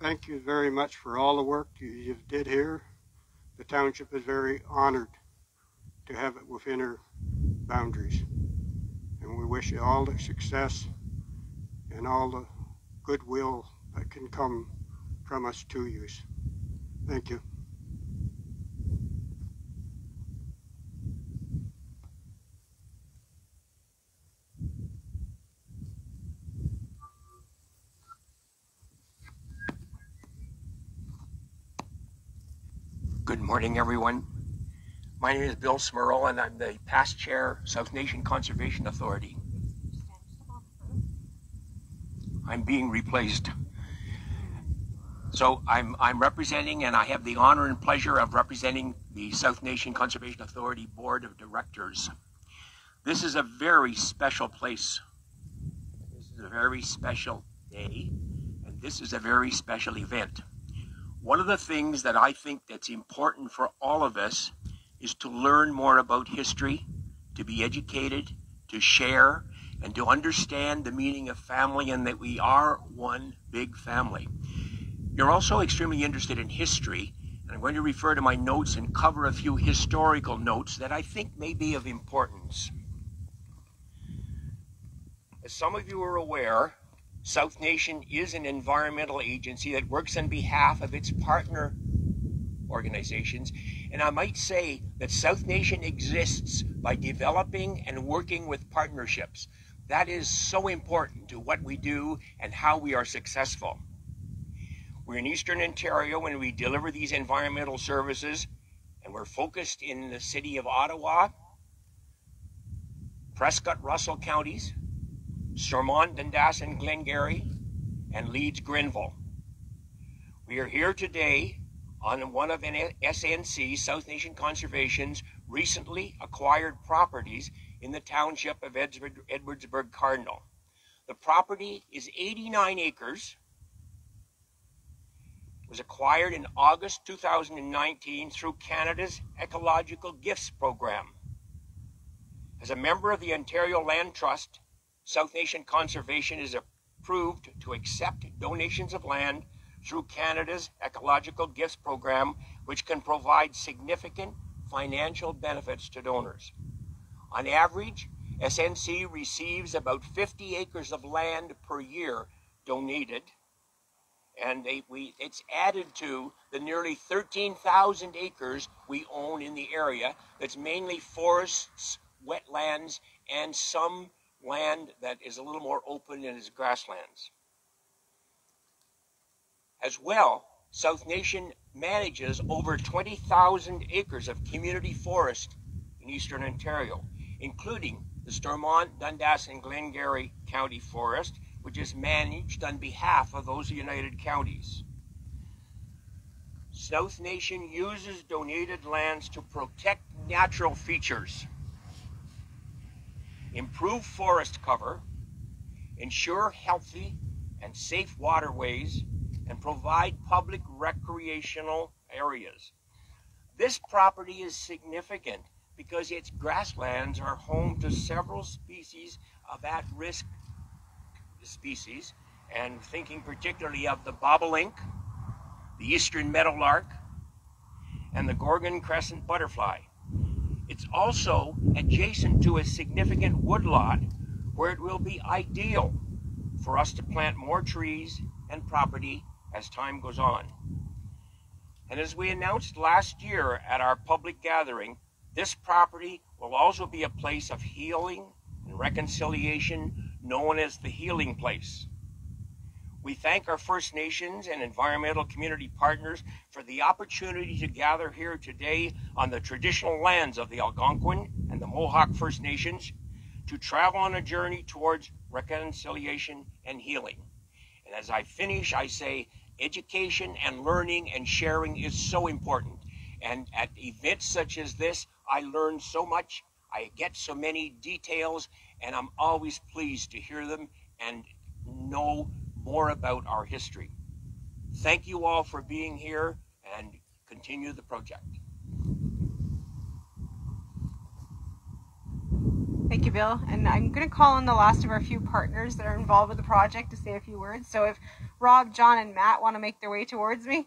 thank you very much for all the work you, did here. The township is very honored to have it within our boundaries. And we wish you all the success and all the goodwill that can come from us to you. Thank you. Good morning, everyone. My name is Bill Smirle, and I'm the past chair, South Nation Conservation Authority. I'm being replaced. So I'm, I'm representing, and I have the honor and pleasure of representing the South Nation Conservation Authority Board of Directors. This is a very special place. This is a very special day, and this is a very special event. One of the things that I think that's important for all of us is to learn more about history, to be educated, to share, and to understand the meaning of family and that we are one big family. You're also extremely interested in history, and I'm going to refer to my notes and cover a few historical notes that I think may be of importance. As some of you are aware, South Nation is an environmental agency that works on behalf of its partner organizations. And I might say that South Nation exists by developing and working with partnerships. That is so important to what we do and how we are successful. We're in Eastern Ontario and we deliver these environmental services, and we're focused in the city of Ottawa, Prescott Russell counties, Stormont, Dundas, and Glengarry, and Leeds, Grenville. We are here today on one of SNC, South Nation Conservation's, recently acquired properties in the township of Edwardsburgh Cardinal. The property is 89 acres, was acquired in August 2019 through Canada's Ecological Gifts Program. As a member of the Ontario Land Trust, South Nation Conservation is approved to accept donations of land through Canada's Ecological Gifts Program, which can provide significant financial benefits to donors. On average, SNC receives about 50 acres of land per year donated, and they, we, it's added to the nearly 13,000 acres we own in the area that's mainly forests, wetlands, and some land that is a little more open and is grasslands. As well, South Nation manages over 20,000 acres of community forest in eastern Ontario, including the Stormont, Dundas, and Glengarry County Forest, which is managed on behalf of those United Counties. South Nation uses donated lands to protect natural features improve forest cover, ensure healthy and safe waterways, and provide public recreational areas. This property is significant because its grasslands are home to several species of at-risk species, and thinking particularly of the bobolink, the eastern meadowlark, and the Gorgon crescent butterfly. It's also adjacent to a significant woodlot where it will be ideal for us to plant more trees and property as time goes on. And as we announced last year at our public gathering, this property will also be a place of healing and reconciliation known as the Healing Place. We thank our First Nations and environmental community partners for the opportunity to gather here today on the traditional lands of the Algonquin and the Mohawk First Nations to travel on a journey towards reconciliation and healing. And as I finish, I say education and learning and sharing is so important. And at events such as this, I learn so much, I get so many details, and I'm always pleased to hear them and know more about our history. Thank you all for being here and continue the project. Thank you, Bill. And I'm going to call on the last of our few partners that are involved with the project to say a few words. So if Rob, John, and Matt want to make their way towards me.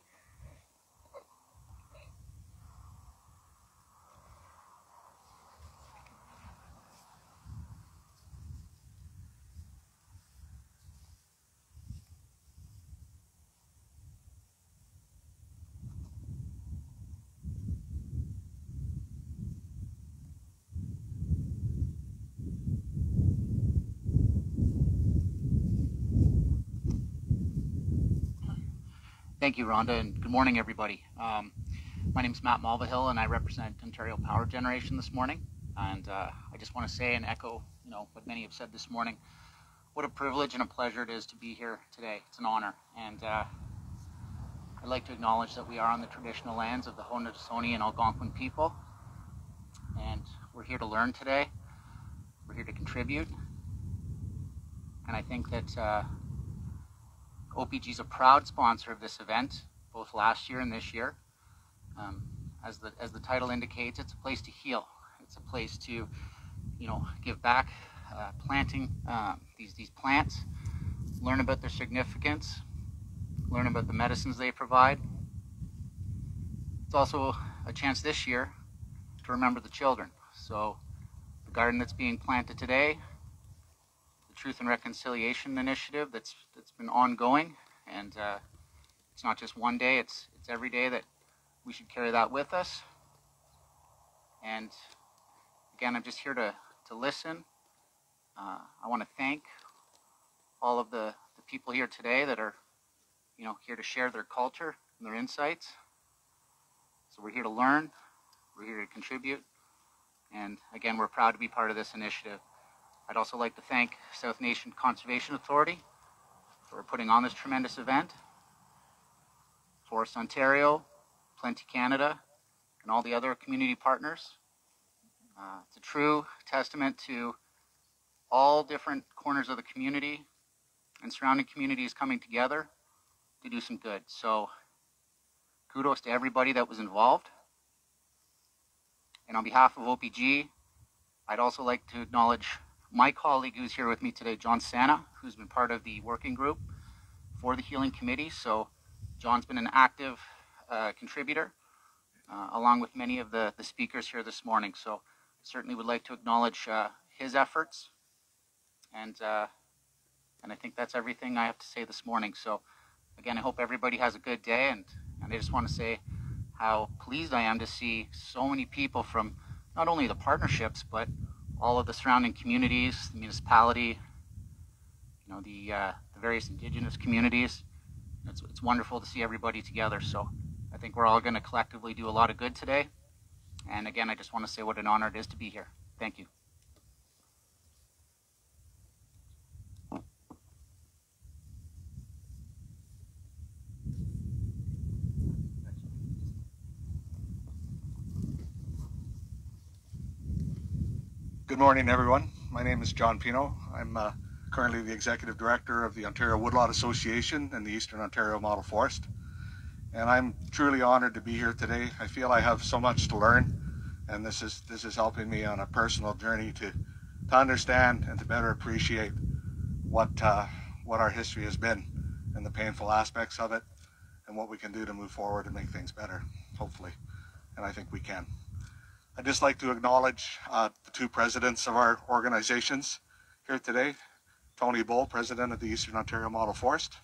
Thank you, Ronda, and good morning, everybody. Um, my name is Matt Mulvihill, and I represent Ontario Power Generation this morning. And uh, I just want to say and echo, you know, what many have said this morning. What a privilege and a pleasure it is to be here today. It's an honor, and uh, I'd like to acknowledge that we are on the traditional lands of the Haudenosaunee and Algonquin people, and we're here to learn today. We're here to contribute, and I think that. Uh, OPG is a proud sponsor of this event, both last year and this year. Um, as the as the title indicates, it's a place to heal. It's a place to, you know, give back, uh, planting uh, these these plants, learn about their significance, learn about the medicines they provide. It's also a chance this year to remember the children. So, the garden that's being planted today Truth and Reconciliation Initiative that's that's been ongoing, and uh, it's not just one day; it's it's every day that we should carry that with us. And again, I'm just here to to listen. Uh, I want to thank all of the the people here today that are, you know, here to share their culture and their insights. So we're here to learn, we're here to contribute, and again, we're proud to be part of this initiative. I'd also like to thank South Nation Conservation Authority for putting on this tremendous event, Forest Ontario, Plenty Canada, and all the other community partners. Uh, it's a true testament to all different corners of the community and surrounding communities coming together to do some good. So kudos to everybody that was involved. And on behalf of OPG, I'd also like to acknowledge my colleague who's here with me today, John Santa, who's been part of the working group for the Healing Committee. So John's been an active uh, contributor, uh, along with many of the, the speakers here this morning. So certainly would like to acknowledge uh, his efforts. And, uh, and I think that's everything I have to say this morning. So again, I hope everybody has a good day. And, and I just want to say how pleased I am to see so many people from not only the partnerships, but all of the surrounding communities, the municipality, you know, the, uh, the various indigenous communities. It's, it's wonderful to see everybody together. So I think we're all going to collectively do a lot of good today. And again, I just want to say what an honor it is to be here. Thank you. Good morning, everyone. My name is John Pineau. I'm uh, currently the Executive Director of the Ontario Woodlot Association and the Eastern Ontario Model Forest. And I'm truly honored to be here today. I feel I have so much to learn and this is this is helping me on a personal journey to to understand and to better appreciate what uh, what our history has been and the painful aspects of it, and what we can do to move forward and make things better, hopefully, and I think we can. I'd just like to acknowledge uh, the two presidents of our organizations here today, Tony Bull, president of the Eastern Ontario Model Forest,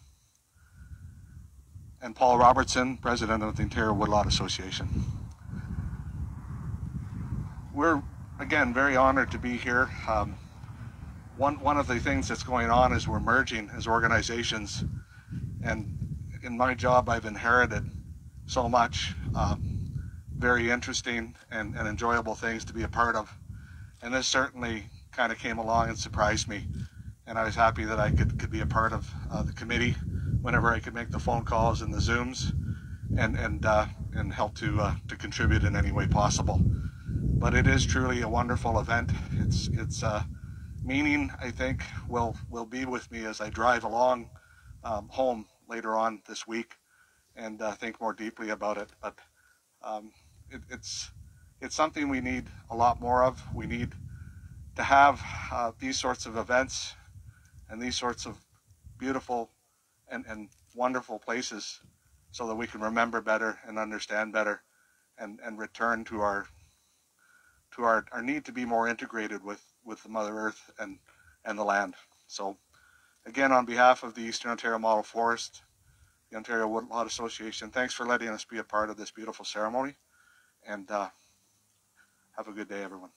and Paul Robertson, president of the Ontario Woodlot Association. We're, again, very honored to be here. Um, one, one of the things that's going on is we're merging as organizations, and in my job, I've inherited so much. Um, very interesting and, and enjoyable things to be a part of. And this certainly kind of came along and surprised me. And I was happy that I could, could be a part of uh, the committee whenever I could make the phone calls and the Zooms and, and, uh, and help to, uh, to contribute in any way possible. But it is truly a wonderful event. It's, it's uh, meaning, I think, will, will be with me as I drive along um, home later on this week and uh, think more deeply about it. But um, it, it's it's something we need a lot more of. We need to have uh, these sorts of events and these sorts of beautiful and, and wonderful places so that we can remember better and understand better and, and return to our to our, our need to be more integrated with, with the Mother Earth and, and the land. So again, on behalf of the Eastern Ontario Model Forest, the Ontario Woodlot Association, thanks for letting us be a part of this beautiful ceremony and uh, have a good day, everyone.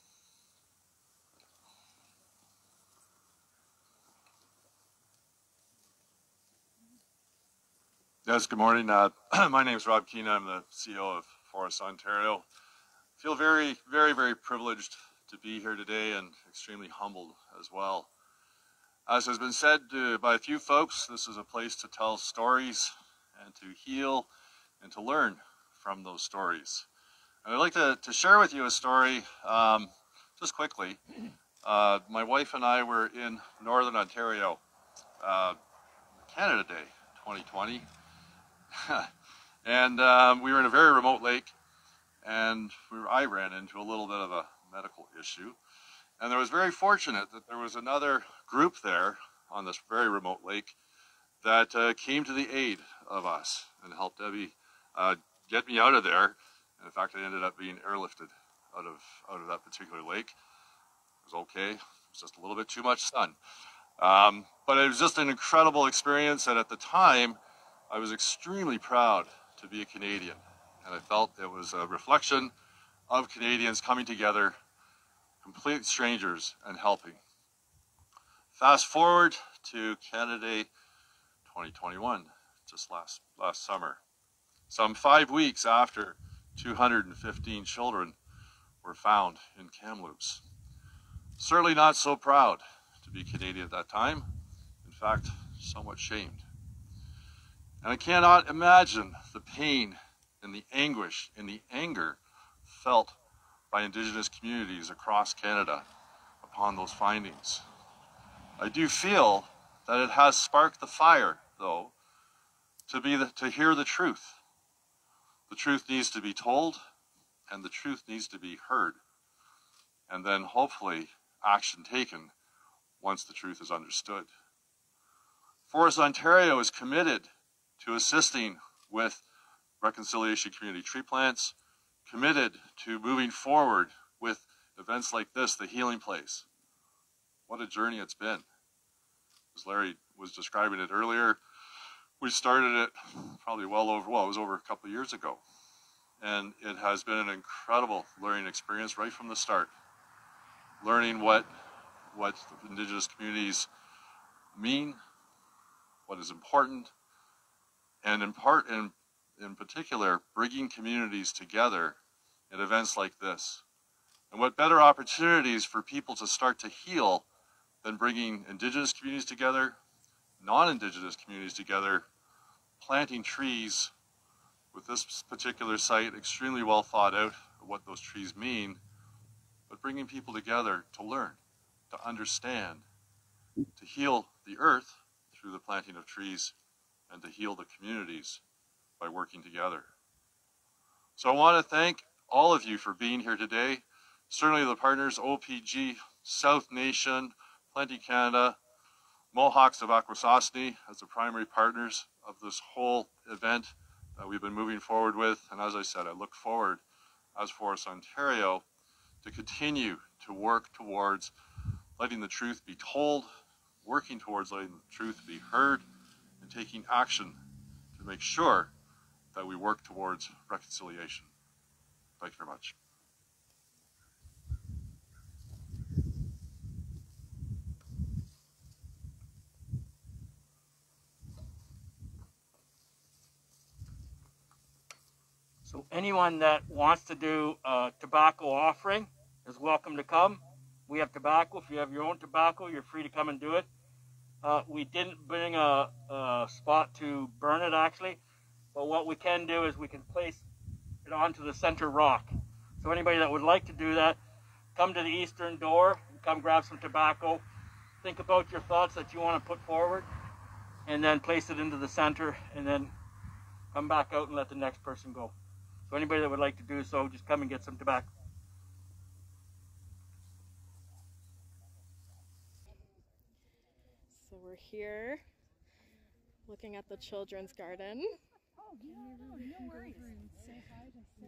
Yes, good morning. Uh, my name is Rob Keen. I'm the CEO of Forest Ontario. I feel very, very, very privileged to be here today and extremely humbled as well. As has been said uh, by a few folks, this is a place to tell stories and to heal and to learn from those stories. I'd like to, to share with you a story um, just quickly. Uh, my wife and I were in Northern Ontario, uh, Canada Day 2020. and um, we were in a very remote lake, and we were, I ran into a little bit of a medical issue. And I was very fortunate that there was another group there on this very remote lake that uh, came to the aid of us and helped Debbie uh, get me out of there and in fact, I ended up being airlifted out of out of that particular lake. It was okay. It was just a little bit too much sun. Um, but it was just an incredible experience, and at the time, I was extremely proud to be a Canadian, and I felt it was a reflection of Canadians coming together, complete strangers, and helping. Fast forward to Canada Day 2021, just last last summer. Some five weeks after 215 children were found in Kamloops. Certainly not so proud to be Canadian at that time. In fact, somewhat shamed. And I cannot imagine the pain and the anguish and the anger felt by Indigenous communities across Canada upon those findings. I do feel that it has sparked the fire, though, to be the, to hear the truth the truth needs to be told and the truth needs to be heard. And then hopefully action taken once the truth is understood. Forest Ontario is committed to assisting with reconciliation community tree plants, committed to moving forward with events like this, the healing place. What a journey it's been. As Larry was describing it earlier, we started it probably well over, well, it was over a couple of years ago. And it has been an incredible learning experience right from the start. Learning what, what Indigenous communities mean, what is important, and in part, in, in particular, bringing communities together at events like this. And what better opportunities for people to start to heal than bringing Indigenous communities together, non-Indigenous communities together planting trees with this particular site extremely well thought out what those trees mean, but bringing people together to learn, to understand, to heal the earth through the planting of trees, and to heal the communities by working together. So I want to thank all of you for being here today. Certainly the partners, OPG, South Nation, Plenty Canada, Mohawks of Akwesasne as the primary partners of this whole event that we've been moving forward with. And as I said, I look forward as Forest Ontario to continue to work towards letting the truth be told, working towards letting the truth be heard, and taking action to make sure that we work towards reconciliation. Thank you very much. So anyone that wants to do a tobacco offering is welcome to come. We have tobacco. If you have your own tobacco, you're free to come and do it. Uh, we didn't bring a, a spot to burn it actually, but what we can do is we can place it onto the center rock. So anybody that would like to do that, come to the eastern door and come grab some tobacco. Think about your thoughts that you want to put forward and then place it into the center and then come back out and let the next person go. So anybody that would like to do so, just come and get some tobacco. So we're here looking at the children's garden.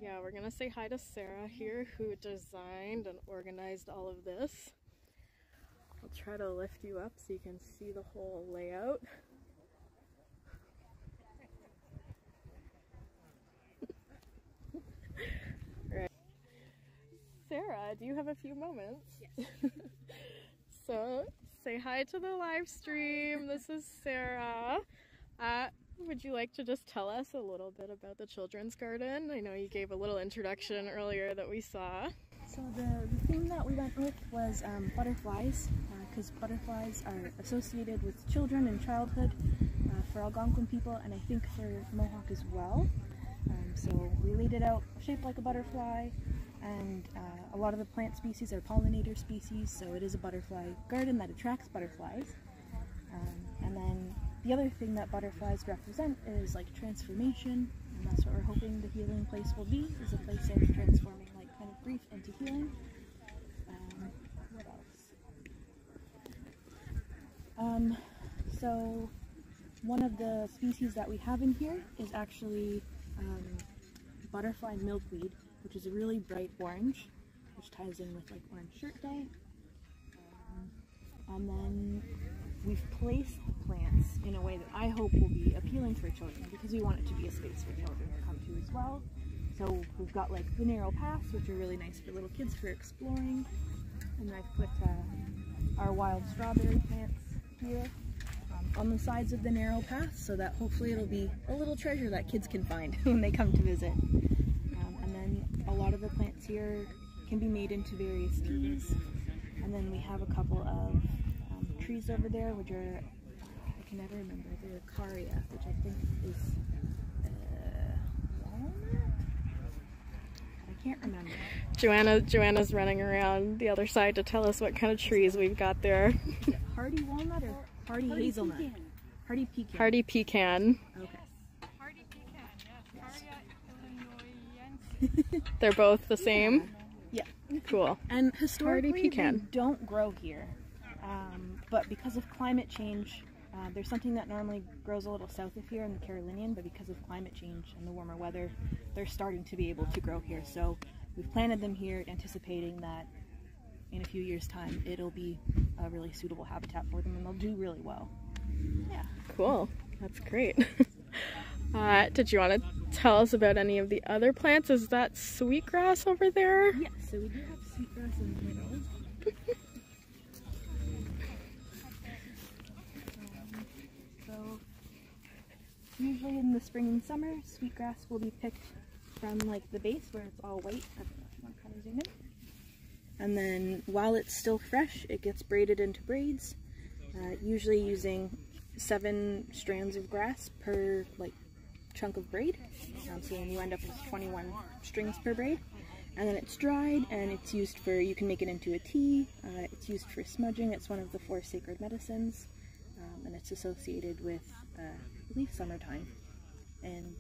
Yeah, we're gonna say hi to Sarah here who designed and organized all of this. I'll try to lift you up so you can see the whole layout. right. Sarah, do you have a few moments? Yes. so say hi to the live stream. This is Sarah. Uh, would you like to just tell us a little bit about the children's garden? I know you gave a little introduction earlier that we saw. So the, the theme that we went with was um, butterflies, because uh, butterflies are associated with children and childhood uh, for Algonquin people, and I think for Mohawk as well. Um, so we laid it out shaped like a butterfly, and uh, a lot of the plant species are pollinator species, so it is a butterfly garden that attracts butterflies. Um, and then the other thing that butterflies represent is like transformation, and that's what we're hoping the healing place will be, is a place of transforming like kind of grief into healing. Um, what else? Um, so one of the species that we have in here is actually um, butterfly milkweed, which is a really bright orange, which ties in with like Orange Shirt Day. Um, and then we've placed the plants in a way that I hope will be appealing for children because we want it to be a space for children to come to as well. So we've got like the narrow paths, which are really nice for little kids for exploring. And I've put uh, our wild strawberry plants here um, on the sides of the narrow path so that hopefully it'll be a little treasure that kids can find when they come to visit. Um, and then a lot of the plants here can be made into various teas. And then we have a couple of trees over there, which are, I can never remember, they're Carya, which I think is uh, walnut? I can't remember. Joanna, Joanna's running around the other side to tell us what kind of trees we've got there. Hardy walnut or hardy, hardy hazelnut? Pecan. Hardy pecan. Hardy pecan. Okay. They're both the same? Yeah. Cool. And historically, Hardy pecan. they don't grow here. Um, but because of climate change, uh, there's something that normally grows a little south of here in the Carolinian, but because of climate change and the warmer weather, they're starting to be able to grow here. So we've planted them here anticipating that in a few years' time it'll be a really suitable habitat for them and they'll do really well. Yeah. Cool. That's great. uh, did you want to tell us about any of the other plants? Is that sweetgrass over there? Yes, yeah, so we do have sweetgrass in the middle. So Usually in the spring and summer, sweetgrass will be picked from like the base where it's all white. And then while it's still fresh, it gets braided into braids, uh, usually using seven strands of grass per like chunk of braid. Um, so then you end up with 21 strings per braid. And then it's dried and it's used for, you can make it into a tea, uh, it's used for smudging, it's one of the four sacred medicines, um, and it's associated with uh, believe summertime. And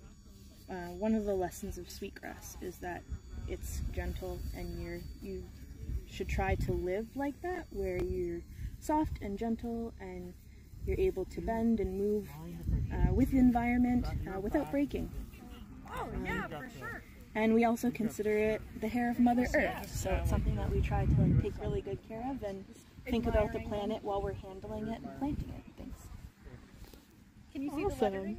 uh, one of the lessons of sweetgrass is that it's gentle and you're you should try to live like that where you're soft and gentle and you're able to bend and move uh, with the environment uh, without breaking. Oh, yeah, for sure. And we also consider it the hair of Mother Earth, so it's something that we try to like, take really good care of and think about the planet while we're handling it and planting it and things. Can you see Awesome. the lettering?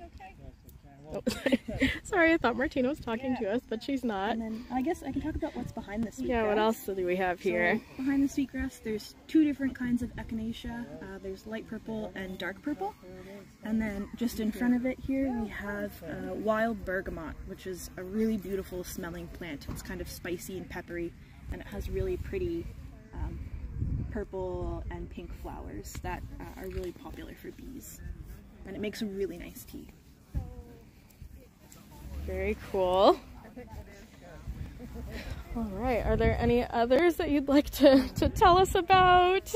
Oh, sorry, I thought Martina was talking to us, but she's not. And then I guess I can talk about what's behind the sweetgrass. Yeah, what else do we have here? So, behind the sweetgrass, there's two different kinds of echinacea. Uh, there's light purple and dark purple. And then just in front of it here, we have uh, wild bergamot, which is a really beautiful smelling plant. It's kind of spicy and peppery, and it has really pretty um, purple and pink flowers that uh, are really popular for bees. And it makes a really nice tea. Very cool. All right, are there any others that you'd like to, to tell us about?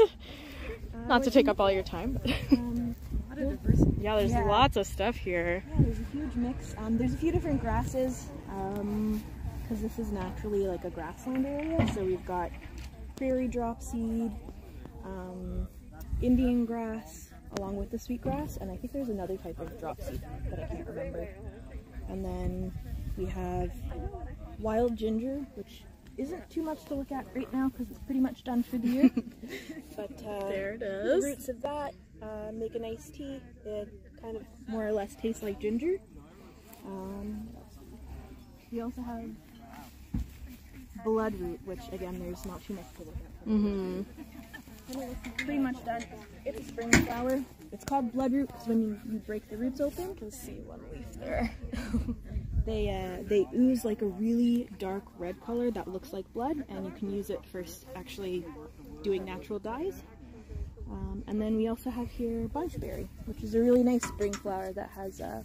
Not to take up all your time. but- Um, a lot of diversity. yeah, there's Yeah. lots of stuff here. Yeah, there's a huge mix. Um, there's a few different grasses because this is naturally like a grassland area. So we've got prairie dropseed, um, Indian grass, along with the sweetgrass, and I think there's another type of dropseed that I can't remember. And then we have wild ginger, which isn't too much to look at right now because it's pretty much done for the year. but uh, There it the roots of that uh, make a nice tea. It kind of more or less tastes like ginger. Um, we also have bloodroot, which again, there's not too much to look at. And it's pretty much done. It's a spring flower. It's called bloodroot because when you, you break the roots open, you can see one leaf there. they uh, they ooze like a really dark red color that looks like blood, and you can use it for actually doing natural dyes. Um, and then we also have here bunchberry, which is a really nice spring flower that has uh,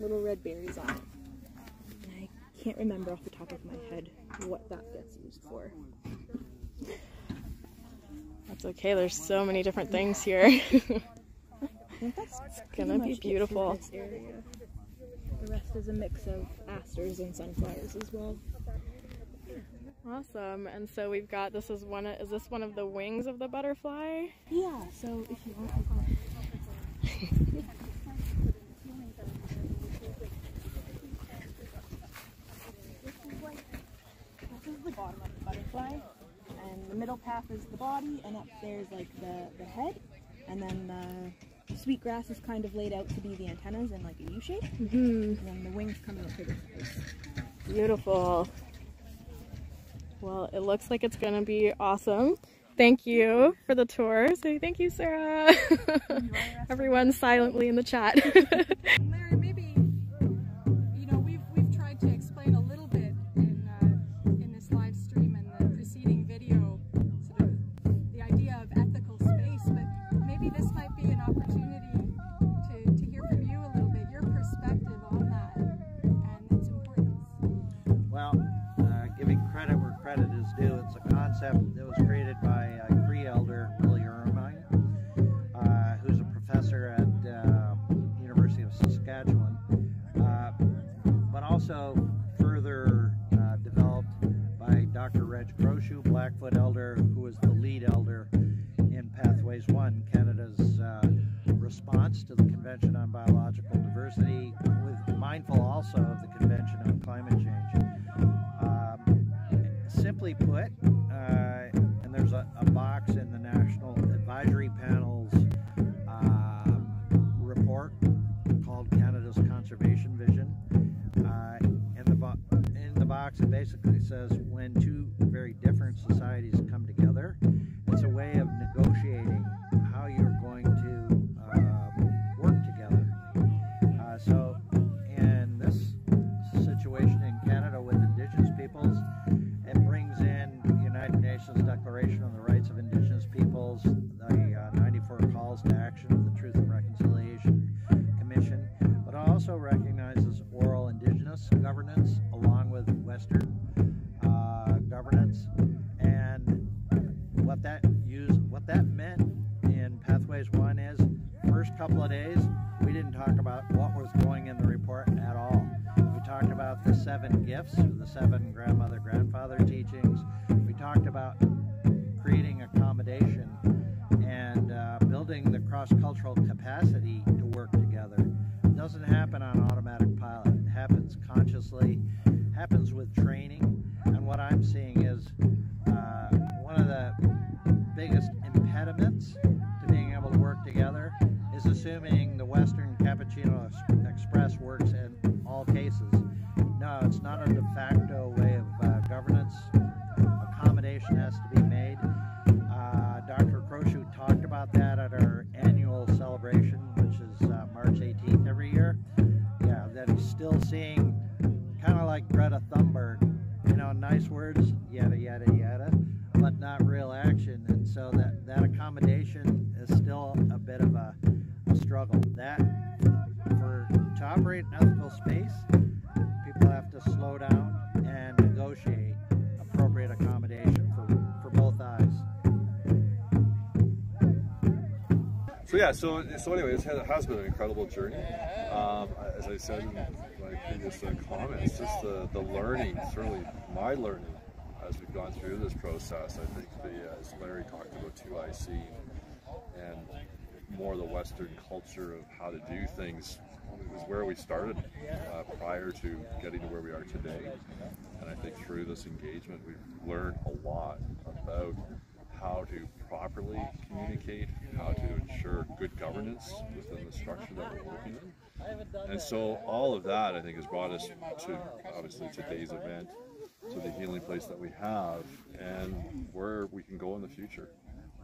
little red berries on it. And I can't remember off the top of my head what that gets used for. That's okay, there's so many different things here. I think that's gonna be much it for beautiful. The rest is a mix of asters and sunflowers as well. Awesome. And so we've got this is one of, is this one of the wings of the butterfly? Yeah, so if you want This is the bottom of the butterfly, the middle path is the body, and up there is like the, the head, and then the sweet grass is kind of laid out to be the antennas in like a U shape, Mhm. and then the wings coming up to the face. Beautiful. Well, it looks like it's going to be awesome. Thank you for the tour. Say thank you, Sarah. Everyone silently in the chat. 1907 that was created by a Cree elder, Willie Ermine, uh, who's a professor at uh, University of Saskatchewan, uh, but also further uh, developed by Dr. Reg Crowshoe, Blackfoot elder, who was the lead elder in Pathways 1, Canada's uh, response to the Convention on Biological Diversity, with mindful also of the Convention on Climate Change um, simply put, it basically says when two so so anyway, it has been an incredible journey. Um, as I said in my previous uh, comments, just the, the learning, certainly my learning as we've gone through this process. I think the as Larry talked about 2IC and more the Western culture of how to do things was where we started uh, prior to getting to where we are today. And I think through this engagement, we've learned a lot about how to properly communicate, how to ensure good governance within the structure that we're working in. And so all of that, I think, has brought us to obviously today's event, to the healing place that we have, and where we can go in the future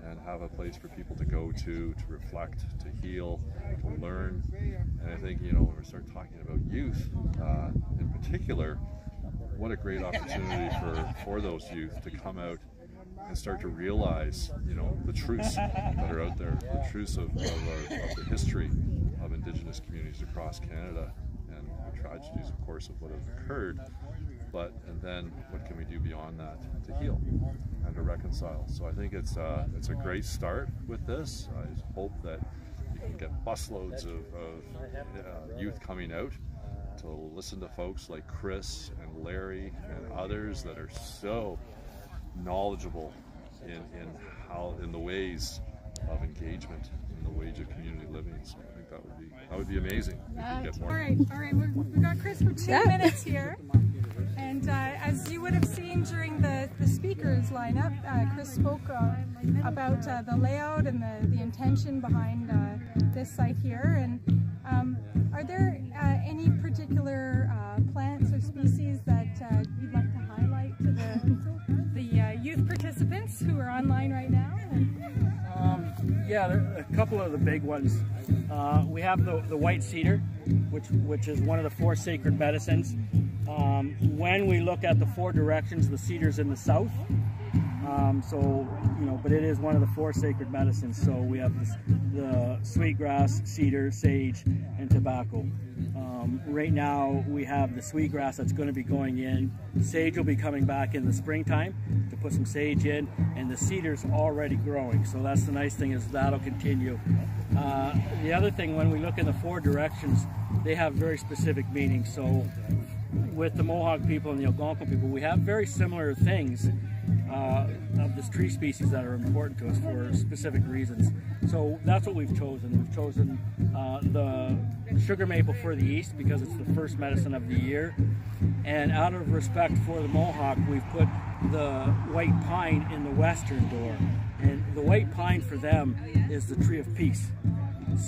and have a place for people to go to, to reflect, to heal, to learn. And I think, you know, when we start talking about youth uh, in particular, what a great opportunity for, for those youth to come out and start to realize, you know, the truths that are out there, the truths of, of, our, of the history of Indigenous communities across Canada and the tragedies, of course, of what have occurred. But and then what can we do beyond that to heal and to reconcile? So I think it's uh, it's a great start with this. I hope that you can get busloads of, of uh, youth coming out to listen to folks like Chris and Larry and others that are so knowledgeable in, in how in the ways of engagement in the wage of community living. So I think that would be that would be amazing. Yeah. Get more. All right, all right. We've, we've got Chris for two Yeah. minutes here. And uh, as you would have seen during the, the speakers lineup, uh, Chris spoke uh, about uh, the layout and the, the intention behind uh, this site here. And um, are there uh, any particular uh, right now? Um, yeah, a couple of the big ones. Uh, we have the, the white cedar, which which is one of the four sacred medicines. Um, when we look at the four directions, the cedar's in the south. Um, so you know, but it is one of the four sacred medicines. So we have this, the sweetgrass, cedar, sage, and tobacco. Um, right now we have the sweetgrass that's going to be going in. Sage will be coming back in the springtime to put some sage in, and the cedar's already growing. So that's the nice thing is that'll continue. Uh, the other thing, when we look in the four directions, they have very specific meanings. So with the Mohawk people and the Algonquin people, we have very similar things uh, of this tree species that are important to us for specific reasons. So that's what we've chosen. We've chosen uh, the sugar maple for the east because it's the first medicine of the year. And out of respect for the Mohawk, we've put the white pine in the western door. And the white pine for them is the tree of peace.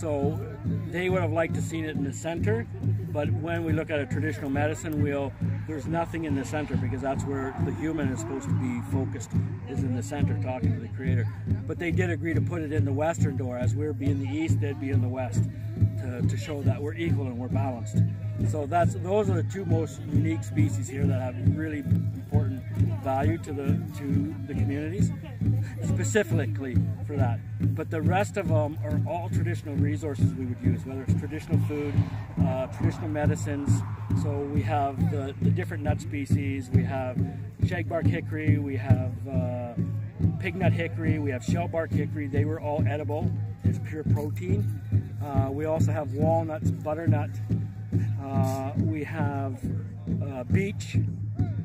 So they would have liked to seen it in the center, but when we look at a traditional medicine wheel, there's nothing in the center because that's where the human is supposed to be focused, is in the center talking to the creator. But they did agree to put it in the western door, as we're being the east, they'd be in the west, to, to show that we're equal and we're balanced. So that's those are the two most unique species here that have really important value to the to the communities, specifically for that. But the rest of them are all traditional resources we would use, whether it's traditional food, uh, traditional medicines. So we have the, the different nut species. We have shagbark hickory. We have uh, pignut hickory. We have shellbark hickory. They were all edible. It's pure protein. Uh, we also have walnuts, butternut, uh, we have uh, beech,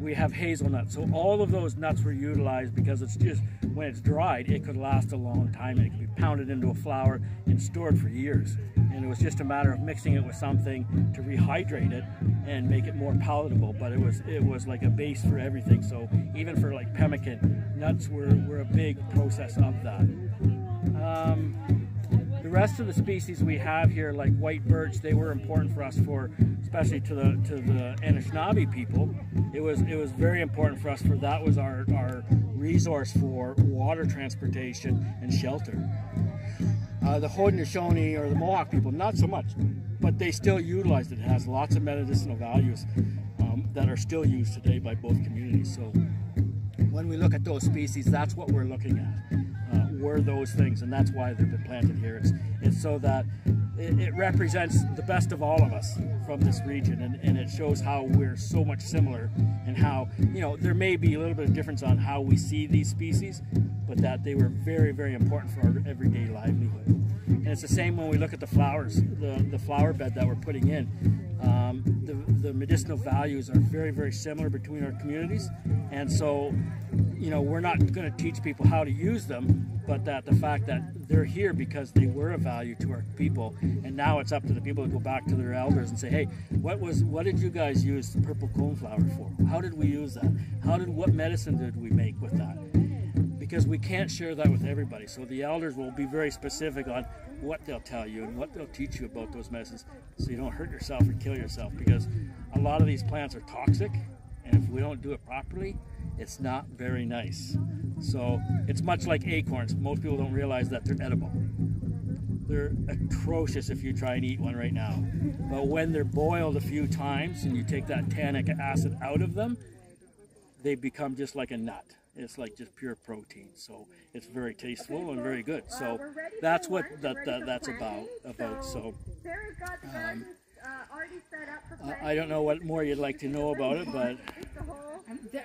we have hazelnuts. So all of those nuts were utilized because it's just, when it's dried, it could last a long time and it could be pounded into a flour and stored for years. And it was just a matter of mixing it with something to rehydrate it and make it more palatable. But it was it was like a base for everything. So even for like pemmican, nuts were, were a big process of that. Um, the rest of the species we have here, like white birch, they were important for us for, especially to the to the Anishinaabe people. It was it was very important for us for that was our our resource for water transportation and shelter. Uh, the Haudenosaunee or the Mohawk people, not so much, but they still utilized it. It has lots of medicinal values um, that are still used today by both communities. So when we look at those species, that's what we're looking at were those things, and that's why they've been planted here. It's, it's so that it, it represents the best of all of us from this region, and, and it shows how we're so much similar, and how, you know, there may be a little bit of difference on how we see these species, but that they were very, very important for our everyday livelihood. And it's the same when we look at the flowers, the, the flower bed that we're putting in. Um, the, the medicinal values are very, very similar between our communities. And so, you know, we're not going to teach people how to use them, but that the fact that they're here because they were of value to our people. And now it's up to the people to go back to their elders and say, hey, what was, what did you guys use the purple coneflower for? How did we use that? How did, what medicine did we make with that? Because we can't share that with everybody. So the elders will be very specific on what they'll tell you and what they'll teach you about those medicines so you don't hurt yourself or kill yourself because a lot of these plants are toxic and if we don't do it properly, it's not very nice. So it's much like acorns. Most people don't realize that they're edible. They're atrocious if you try and eat one right now. But when they're boiled a few times and you take that tannic acid out of them, they become just like a nut. It's like just pure protein, so it's very tasteful and very good. So that's what that, that that's about. About so. Um, I don't know what more you'd like to know about it, but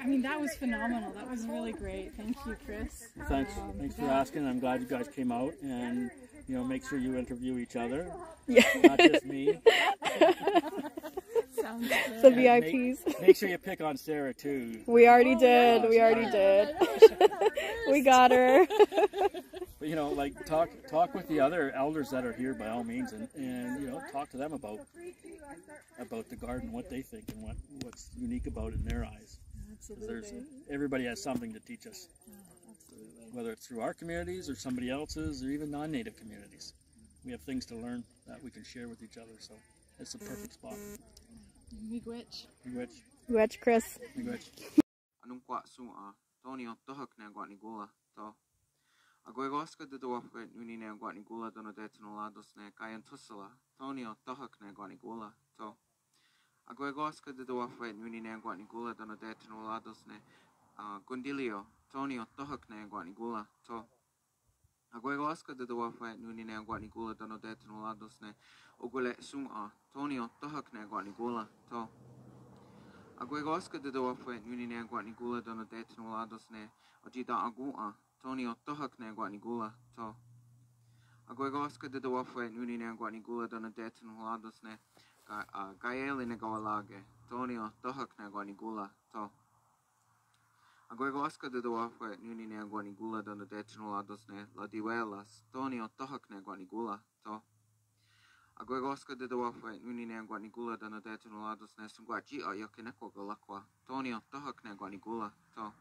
I mean, that was phenomenal. That was really great. Thank you, Chris. thanks Um, thanks for asking. I'm glad you guys came out and you know make sure you interview each other, Yeah. not just me. Sounds good. The And make- VIPs. Make, sure you pick on Sarah too. We already did. We already did. we got her. But you know, like talk talk with the other elders that are here by all means, and, and you know talk to them about about the garden, what they think, and what what's unique about it in their eyes. 'Cause there's Absolutely. everybody has something to teach us, Absolutely. whether it's through our communities or somebody else's, or even non-native communities. We have things to learn that we can share with each other, so it's a perfect spot. Miigwech. Miigwech. Wedge, Chris. Miigwech. Anong kwa su a Tony o tohak na gwa ni gula to. A goe goska de doa fwe nuni na gwa ni gula dono de tino lados ne kayan tusala Tony o tohak na gwa ni gula to. A goe goska de doa fwe nuni na gwa ni gula dono de tino lados ne uh, Gundilio Tony o tohak na gwa ni gula to. Agora eu acho que de dois nuni ne nem agora nem gula dono dentro no lado os né sum a Tony o toha que nem gula to. Agora eu acho que de dois foi no nem agora nem gula dono dentro no lado os né o dia da agora Tony o toha gula to. Agora eu acho que de dois foi no nem agora gula dono dentro no ne os né Gaeli lage Tony o toha que gula to. A goe goska de doa fwe nuni ne gwa ni gula dono de tino lados ne la diwelas Tony o tohak ne gwa ni gula to. A goe goska de doa fwe nuni ne gwa ni gula dono de tino lados ne sungwa ji a yakineko galakwa Tony o tohak ne gwa ni gula to.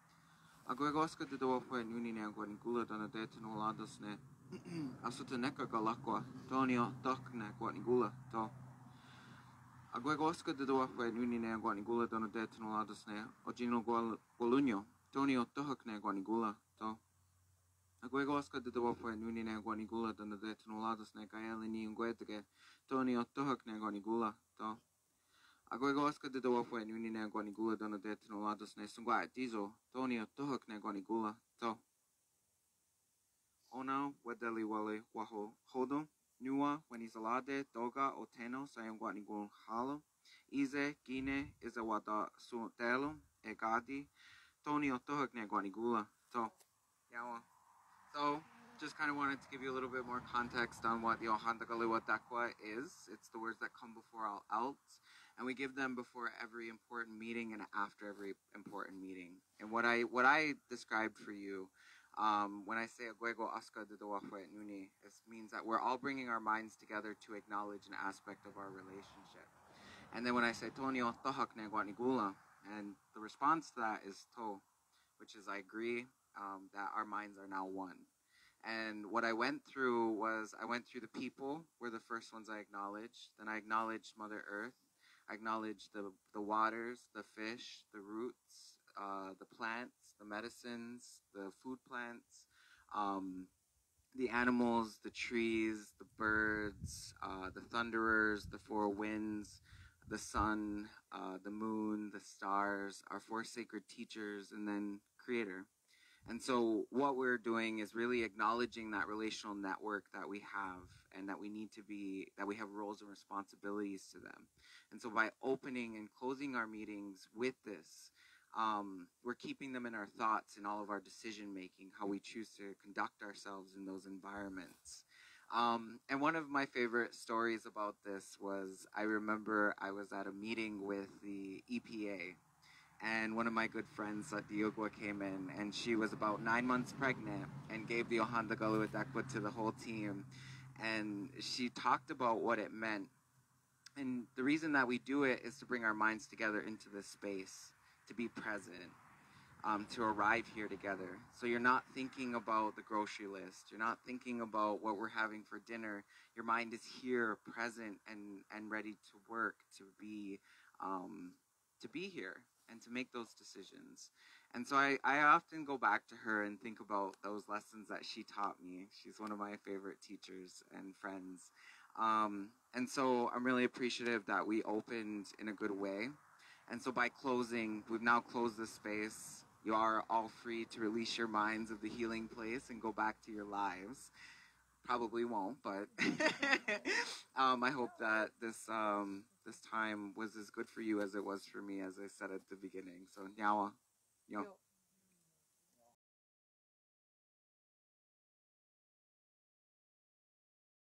A goe goska de doa fwe nuni ne gwa ni gula dono de tino lados ne asuta neka galakwa Tony o tohak ne gwa ni gula to. A gwe gosgo dy dwa gwe nwni neu gwan i gwle dono det yn olad os neu. O jyn o gwlwnio. Ni o dyhyg neu gwan i gwle. Do. A gwe de dy dwa gwe nwni neu gwan i gwle dono det yn olad os neu. Gael ni yn gwe dyge. Do ni o dyhyg neu gwan i gwle. Do. A gwe gosgo dy dwa gwe nwni neu gwan dono det yn olad os neu. Sŵn gwa ni o dyhyg neu gwan i gwle. Ona wedeli wale waho hodo. Nua wenizalade doga o teno sayongwa ni gun halo Ize gine ize wada su telo e gadi Tony o tohak ne gwa ni. Yawa. So, just kind of wanted to give you a little bit more context on what the Ohandagaliwatakwa is. It's the words that come before all else, and we give them before every important meeting and after every important meeting. And what I what I described for you um, when I say Aguego Aska de Nuni, it means that we're all bringing our minds together to acknowledge an aspect of our relationship. And then when I say Tonio Tohak Negwanigula, and the response to that is To, which is I agree um, that our minds are now one. And what I went through was I went through the people were the first ones I acknowledged. Then I acknowledged Mother Earth. I acknowledged the, the waters, the fish, the roots, uh, the plants, the medicines, the food plants, um, the animals, the trees, the birds, uh, the thunderers, the four winds, the sun, uh, the moon, the stars, our four sacred teachers, and then Creator. And so, what we're doing is really acknowledging that relational network that we have and that we need to be, that we have roles and responsibilities to them. And so, by opening and closing our meetings with this, um, we're keeping them in our thoughts in all of our decision making, how we choose to conduct ourselves in those environments. Um, and one of my favorite stories about this was I remember I was at a meeting with the EPA, and one of my good friends at Diogwa came in, and she was about nine months pregnant and gave the Ohanda Galuadekwa to the whole team. And she talked about what it meant. And the reason that we do it is to bring our minds together into this space, to be present, um, to arrive here together. So you're not thinking about the grocery list. You're not thinking about what we're having for dinner. Your mind is here, present, and and ready to work, to be um, to be here and to make those decisions. And so I, I often go back to her and think about those lessons that she taught me. She's one of my favorite teachers and friends. Um, and so I'm really appreciative that we opened in a good way. And so by closing, we've now closed the space. You are all free to release your minds of the healing place and go back to your lives. Probably won't, but um, I hope that this um, this time was as good for you as it was for me, as I said at the beginning. So, nyawa, yo.